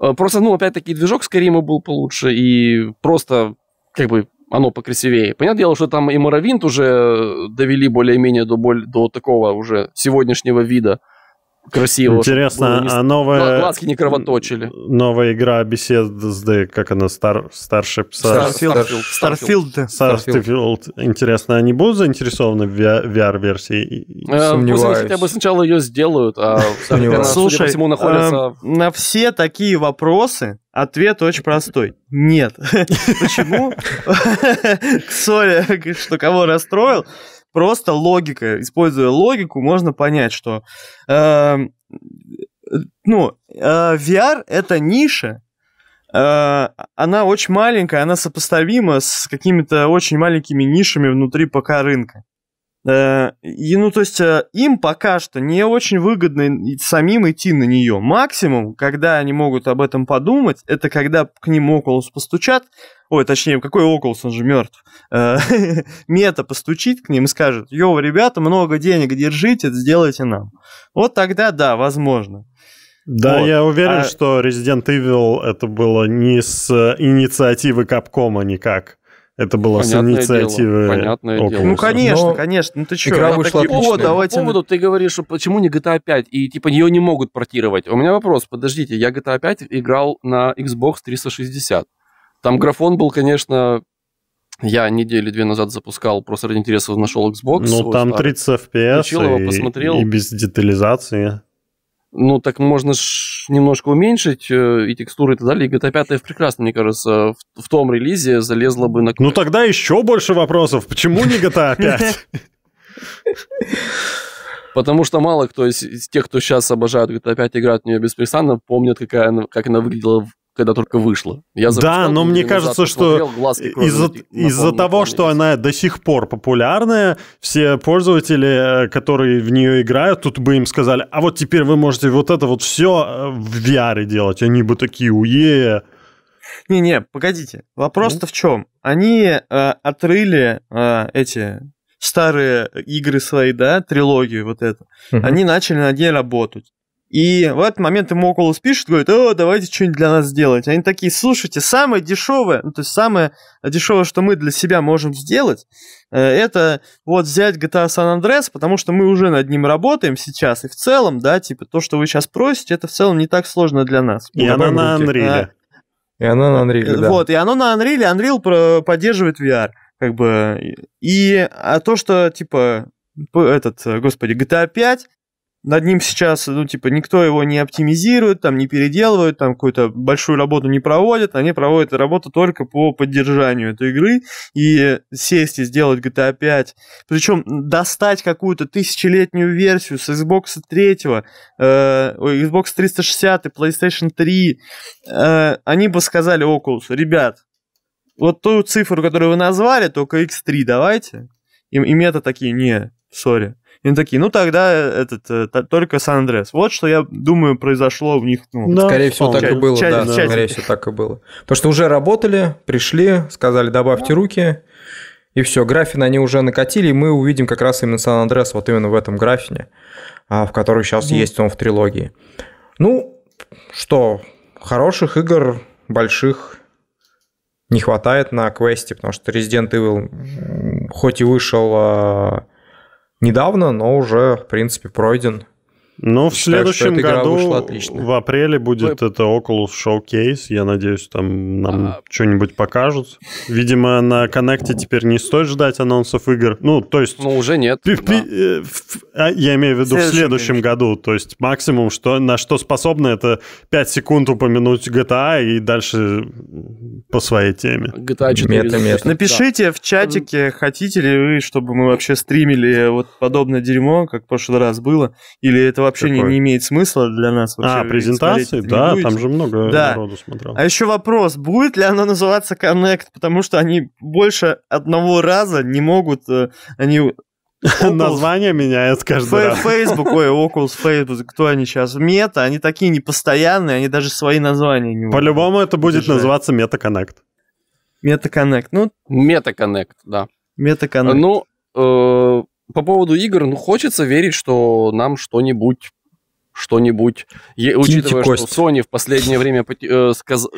Э, просто, ну, опять-таки, движок Skyrim был получше, и просто, как бы, оно покрасивее. Понятное дело, что там и Morrowind уже довели более-менее до, до такого уже сегодняшнего вида красиво. Интересно, не... а новая... Глазки не кровоточили. Новая игра беседы, как она, Star... Starship... Starfield. Starfield. Starfield. Интересно, они будут заинтересованы в VR-версии? Э, Сомневаюсь. хотя бы сначала ее сделают, а Слушай, по всему находятся... Э, на все такие вопросы Ответ очень простой. Нет. Почему? Сори, что кого расстроил просто логика, используя логику, можно понять, что э, ну, э, VR это ниша, э, она очень маленькая, она сопоставима с какими-то очень маленькими нишами внутри ПК рынка. Э, и, ну, то есть э, им пока что не очень выгодно самим идти на нее. Максимум, когда они могут об этом подумать, это когда к ним Oculus постучат, ой, точнее, какой Oculus, он же мертв, э, мета постучит к ним и скажет, йоу, ребята, много денег держите, сделайте нам. Вот тогда, да, возможно. Да, вот. я уверен, а... что Resident Evil это было не с инициативы Capcom никак. Это с инициативы. Дело. Понятное Oculus. дело. Ну, конечно, Но конечно. Ну, ты что? Игра вышла такие, О, давайте... По поводу ты говоришь, что почему не GTA 5, и типа ее не могут портировать. У меня вопрос, подождите, я GTA 5 играл на Xbox 360. Там графон был, конечно, я недели две назад запускал, просто ради интереса нашел Xbox. Ну, там 30 FPS его, посмотрел. и без детализации. Ну, так можно ж немножко уменьшить э, и текстуры и так далее. И GTA 5 прекрасно, мне кажется, в, в том релизе залезла бы на... Ну, тогда еще больше вопросов. Почему не GTA 5? Потому что мало кто из, из тех, кто сейчас обожают GTA 5, играют в нее беспрестанно, помнят, какая она, как она выглядела когда только вышла. Я да, но мне кажется, что из-за из того, что она до сих пор популярная, все пользователи, э, которые в нее играют, тут бы им сказали, а вот теперь вы можете вот это вот все э, в VR делать. Они бы такие, уе. Не-не, погодите. Вопрос-то ну? в чем? Они э, отрыли э, эти старые игры свои, да, трилогию вот эту. Угу. Они начали над ней работать. И в этот момент ему Oculus пишет, говорит, о, давайте что-нибудь для нас сделать. Они такие, слушайте, самое дешевое, ну, то есть самое дешевое, что мы для себя можем сделать, э, это вот взять GTA San Andreas, потому что мы уже над ним работаем сейчас, и в целом, да, типа то, что вы сейчас просите, это в целом не так сложно для нас. И она на Unreal. А, и оно на Unreal, да. Вот, и оно на Unreal, Unreal поддерживает VR, как бы. И а то, что, типа, этот, господи, GTA 5, над ним сейчас, ну, типа, никто его не оптимизирует, там, не переделывает, там, какую-то большую работу не проводят, они проводят работу только по поддержанию этой игры, и сесть и сделать GTA 5, причем достать какую-то тысячелетнюю версию с Xbox 3, э, Xbox 360 и PlayStation 3, э, они бы сказали Oculus, ребят, вот ту цифру, которую вы назвали, только X3 давайте, и, и мета такие, не, сори. И они такие, ну тогда этот, э, только Сан-Андреас. Вот что я думаю произошло в них. Ну, да, скорее всего, так и было, часть, да, часть. скорее всего, так и было. Потому что уже работали, пришли, сказали, добавьте руки, и все, графин они уже накатили, и мы увидим как раз именно Сан-Андреас вот именно в этом графине, а, в который сейчас mm. есть он в трилогии. Ну, что, хороших игр, больших не хватает на квесте, потому что Resident Evil хоть и вышел а, недавно, но уже, в принципе, пройден. Ну, в Считаю, следующем году, в апреле будет Вы... это Oculus Showcase. Я надеюсь, там нам а... что-нибудь покажут. Видимо, на Connect теперь не стоит ждать анонсов игр. Ну, то есть... Ну, уже нет. Пи- да. Э, а, я имею в виду в следующем году. То есть максимум, что, на что способны, это 5 секунд упомянуть GTA и дальше по своей теме. GTA 4. Мета, мета. Напишите да. в чатике, хотите ли вы, чтобы мы вообще стримили вот подобное дерьмо, как в прошлый раз было, или это вообще не, не имеет смысла для нас. Вообще а, презентации? Да, там же много да. народу смотрел. А еще вопрос, будет ли оно называться Connect, потому что они больше одного раза не могут, э, они Название меняет каждый раз. Facebook, ой, Oculus, Facebook, кто они сейчас? Мета, они такие непостоянные, они даже свои названия не могут. По-любому это будет называться Meta Connect. Meta Connect, ну... Meta Connect, да. Meta Connect. Ну, э, по поводу игр, ну, хочется верить, что нам что-нибудь что-нибудь, учитывая, кость. что Sony в последнее время э, сказ...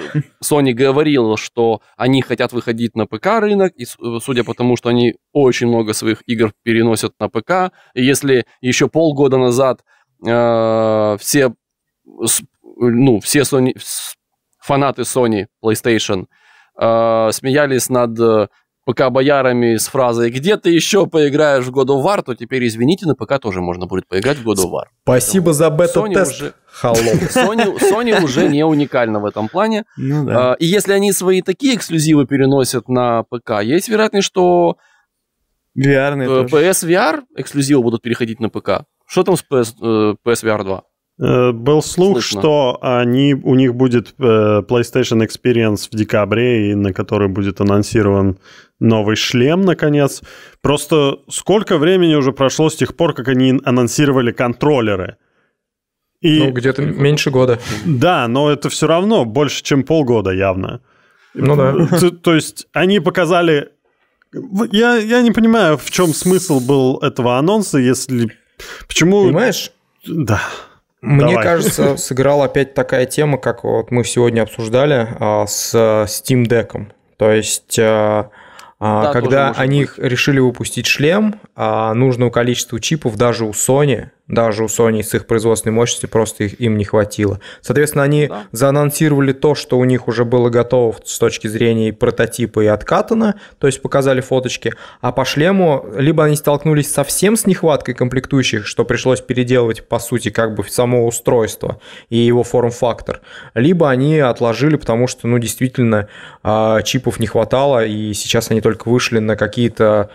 Sony говорила, что они хотят выходить на ПК рынок, и судя по тому, что они очень много своих игр переносят на ПК, и если еще полгода назад э, все, ну, все Sony, фанаты Sony PlayStation э, смеялись над ПК-боярами с фразой «Где ты еще поиграешь в God of War?», то теперь, извините, на ПК тоже можно будет поиграть в God of War. Спасибо за бета-тест, уже... Sony, Sony уже не уникальна в этом плане. Ну, да. И если они свои такие эксклюзивы переносят на ПК, есть вероятность, что VR PSVR эксклюзивы будут переходить на ПК. Что там с PS, PSVR 2? Э, был слух, Слышно. что они, у них будет э, PlayStation Experience в декабре, и на который будет анонсирован новый шлем, наконец. Просто сколько времени уже прошло с тех пор, как они анонсировали контроллеры? И... Ну, где-то меньше года. Да, но это все равно больше, чем полгода явно. Ну да. То, то есть они показали... Я, я не понимаю, в чем смысл был этого анонса, если... Почему... Понимаешь? Да. Мне Давай. кажется, сыграла опять такая тема, как вот мы сегодня обсуждали а, с Steam Deck. То есть а, а, да, когда они быть. решили выпустить шлем, нужного количества чипов даже у Sony даже у Sony с их производственной мощностью просто их, им не хватило. Соответственно, они да. заанонсировали то, что у них уже было готово с точки зрения и прототипа, и откатано, то есть показали фоточки, а по шлему либо они столкнулись совсем с нехваткой комплектующих, что пришлось переделывать, по сути, как бы само устройство и его форм-фактор, либо они отложили, потому что, ну, действительно, а, чипов не хватало, и сейчас они только вышли на какие-то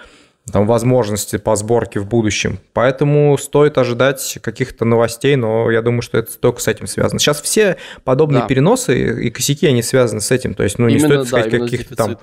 там, возможности по сборке в будущем. Поэтому стоит ожидать каких-то новостей, но я думаю, что это только с этим связано. Сейчас все подобные да. переносы и косяки, они связаны с этим. То есть, ну, именно, не стоит сказать да, каких-то там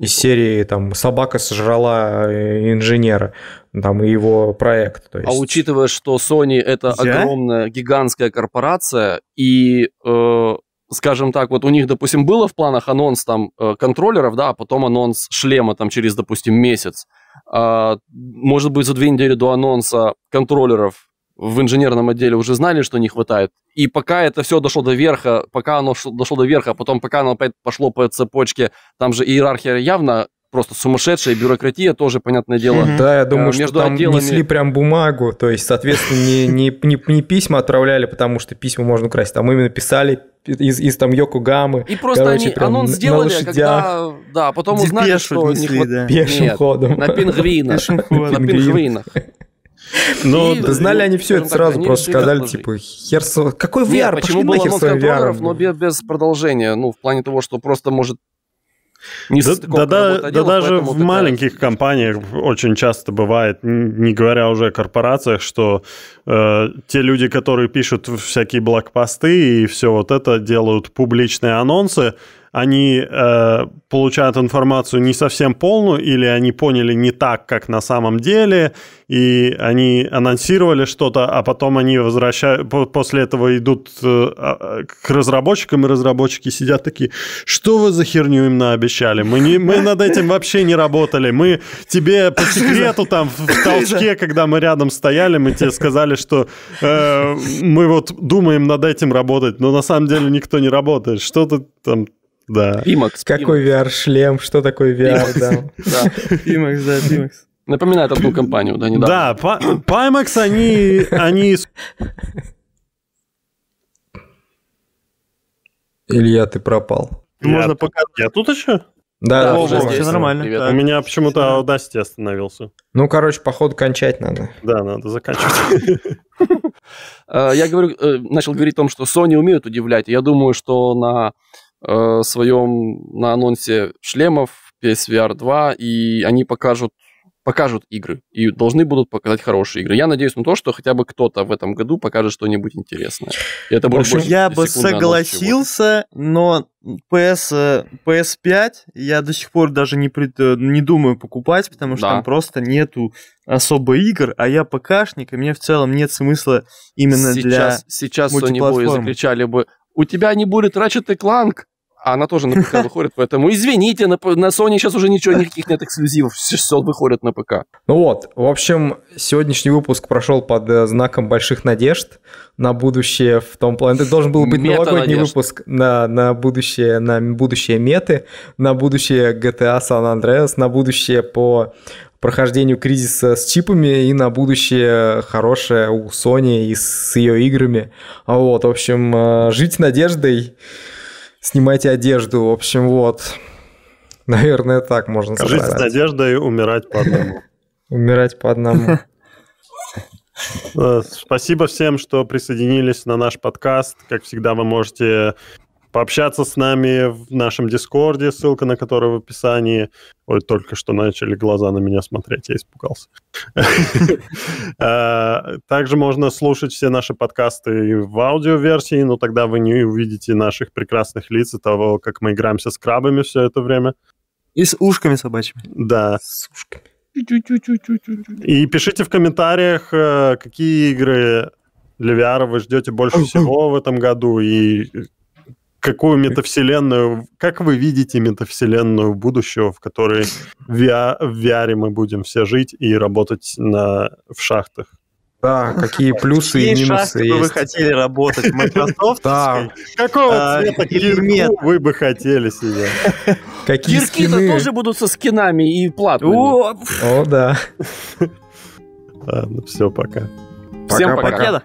из серии там собака сожрала э, инженера там и его проект. А есть... А учитывая, что Sony это Я? огромная гигантская корпорация и э, скажем так, вот у них, допустим, было в планах анонс там э, контроллеров, да, а потом анонс шлема там через, допустим, месяц. А, может быть, за две недели до анонса контроллеров в инженерном отделе уже знали, что не хватает. И пока это все дошло до верха, пока оно дошло до верха, а потом пока оно опять пошло по цепочке, там же иерархия явно просто сумасшедшая бюрократия тоже, понятное дело. Да, я думаю, между что там отделами... несли прям бумагу, то есть, соответственно, не, не, не, не письма отправляли, потому что письма можно украсть, там именно писали из, из там Йокогамы. И просто Короче, они анонс сделали, когда, да, потом узнали, Депешу что несли, не хватает. Да. Пешим Нет, ходом. На пингвинах. На пингвинах. Ну, и, знали они все это сразу, просто сказали, типа, хер Какой VR? Нет, почему был анонс контроллеров, но без, без продолжения? Ну, в плане того, что просто может не да, да, да, да даже в маленьких кажется, компаниях очень часто бывает, не говоря уже о корпорациях, что э, те люди, которые пишут всякие блокпосты и все вот это делают публичные анонсы, они э, получают информацию не совсем полную, или они поняли не так, как на самом деле, и они анонсировали что-то, а потом они возвращают, после этого идут э, а, к разработчикам, и разработчики сидят такие, что вы за херню им наобещали? Мы, не, мы над этим вообще не работали. Мы тебе по секрету там в толчке, когда мы рядом стояли, мы тебе сказали, что э, мы вот думаем над этим работать, но на самом деле никто не работает. Что ты там да. Pimax. Какой VR-шлем? Что такое VR? Да, Pimax, да, Pimax. Напоминает одну компанию, да, недавно. Да, Pimax, они... они... Илья, ты пропал. Можно пока... Я тут еще? Да, да уже все нормально. У меня почему-то Audacity остановился. Ну, короче, походу, кончать надо. Да, надо заканчивать. Э, я говорю, э, начал говорить о том, что Sony умеют удивлять. Я думаю, что на э, своем, на анонсе шлемов PSVR 2, и они покажут покажут игры и должны будут показать хорошие игры. Я надеюсь на то, что хотя бы кто-то в этом году покажет что-нибудь интересное. И это будет общем, я бы согласился, но PS, PS5 я до сих пор даже не, пред, не думаю покупать, потому что да. там просто нету особо игр, а я ПКшник, и мне в целом нет смысла именно сейчас, для Сейчас Sony Boy закричали бы, у тебя не будет Ratchet Clank, а она тоже на ПК выходит, поэтому извините, на, на Sony сейчас уже ничего, никаких нет эксклюзивов, все выходит на ПК. Ну вот, в общем, сегодняшний выпуск прошел под э, знаком больших надежд на будущее в том плане. Это должен был быть новогодний выпуск на, на будущее, на будущее меты, на будущее GTA San Andreas, на будущее по прохождению кризиса с чипами и на будущее хорошее у Sony и с ее играми. Вот, в общем, э, жить надеждой снимайте одежду. В общем, вот. Наверное, так можно сказать. Жить с надеждой, умирать по одному. Умирать по одному. Э, спасибо всем, что присоединились на наш подкаст. Как всегда, вы можете пообщаться с нами в нашем Дискорде, ссылка на который в описании. Ой, только что начали глаза на меня смотреть, я испугался. Э, также можно слушать все наши подкасты в аудиоверсии, но тогда вы не увидите наших прекрасных лиц и того, как мы играемся с крабами все это время. И с ушками собачьими. Да. С ушками. И пишите в комментариях, э, какие игры для VR вы ждете больше всего в этом году и какую метавселенную, как вы видите метавселенную будущего, в которой в VR, мы будем все жить и работать на, в шахтах? Да, какие плюсы и минусы есть. вы хотели работать в Microsoft? Да. Какого а, цвета кирку вы бы хотели себе? Какие Кирки-то тоже будут со скинами и платными. О, да. Ладно, все, пока. Всем пока.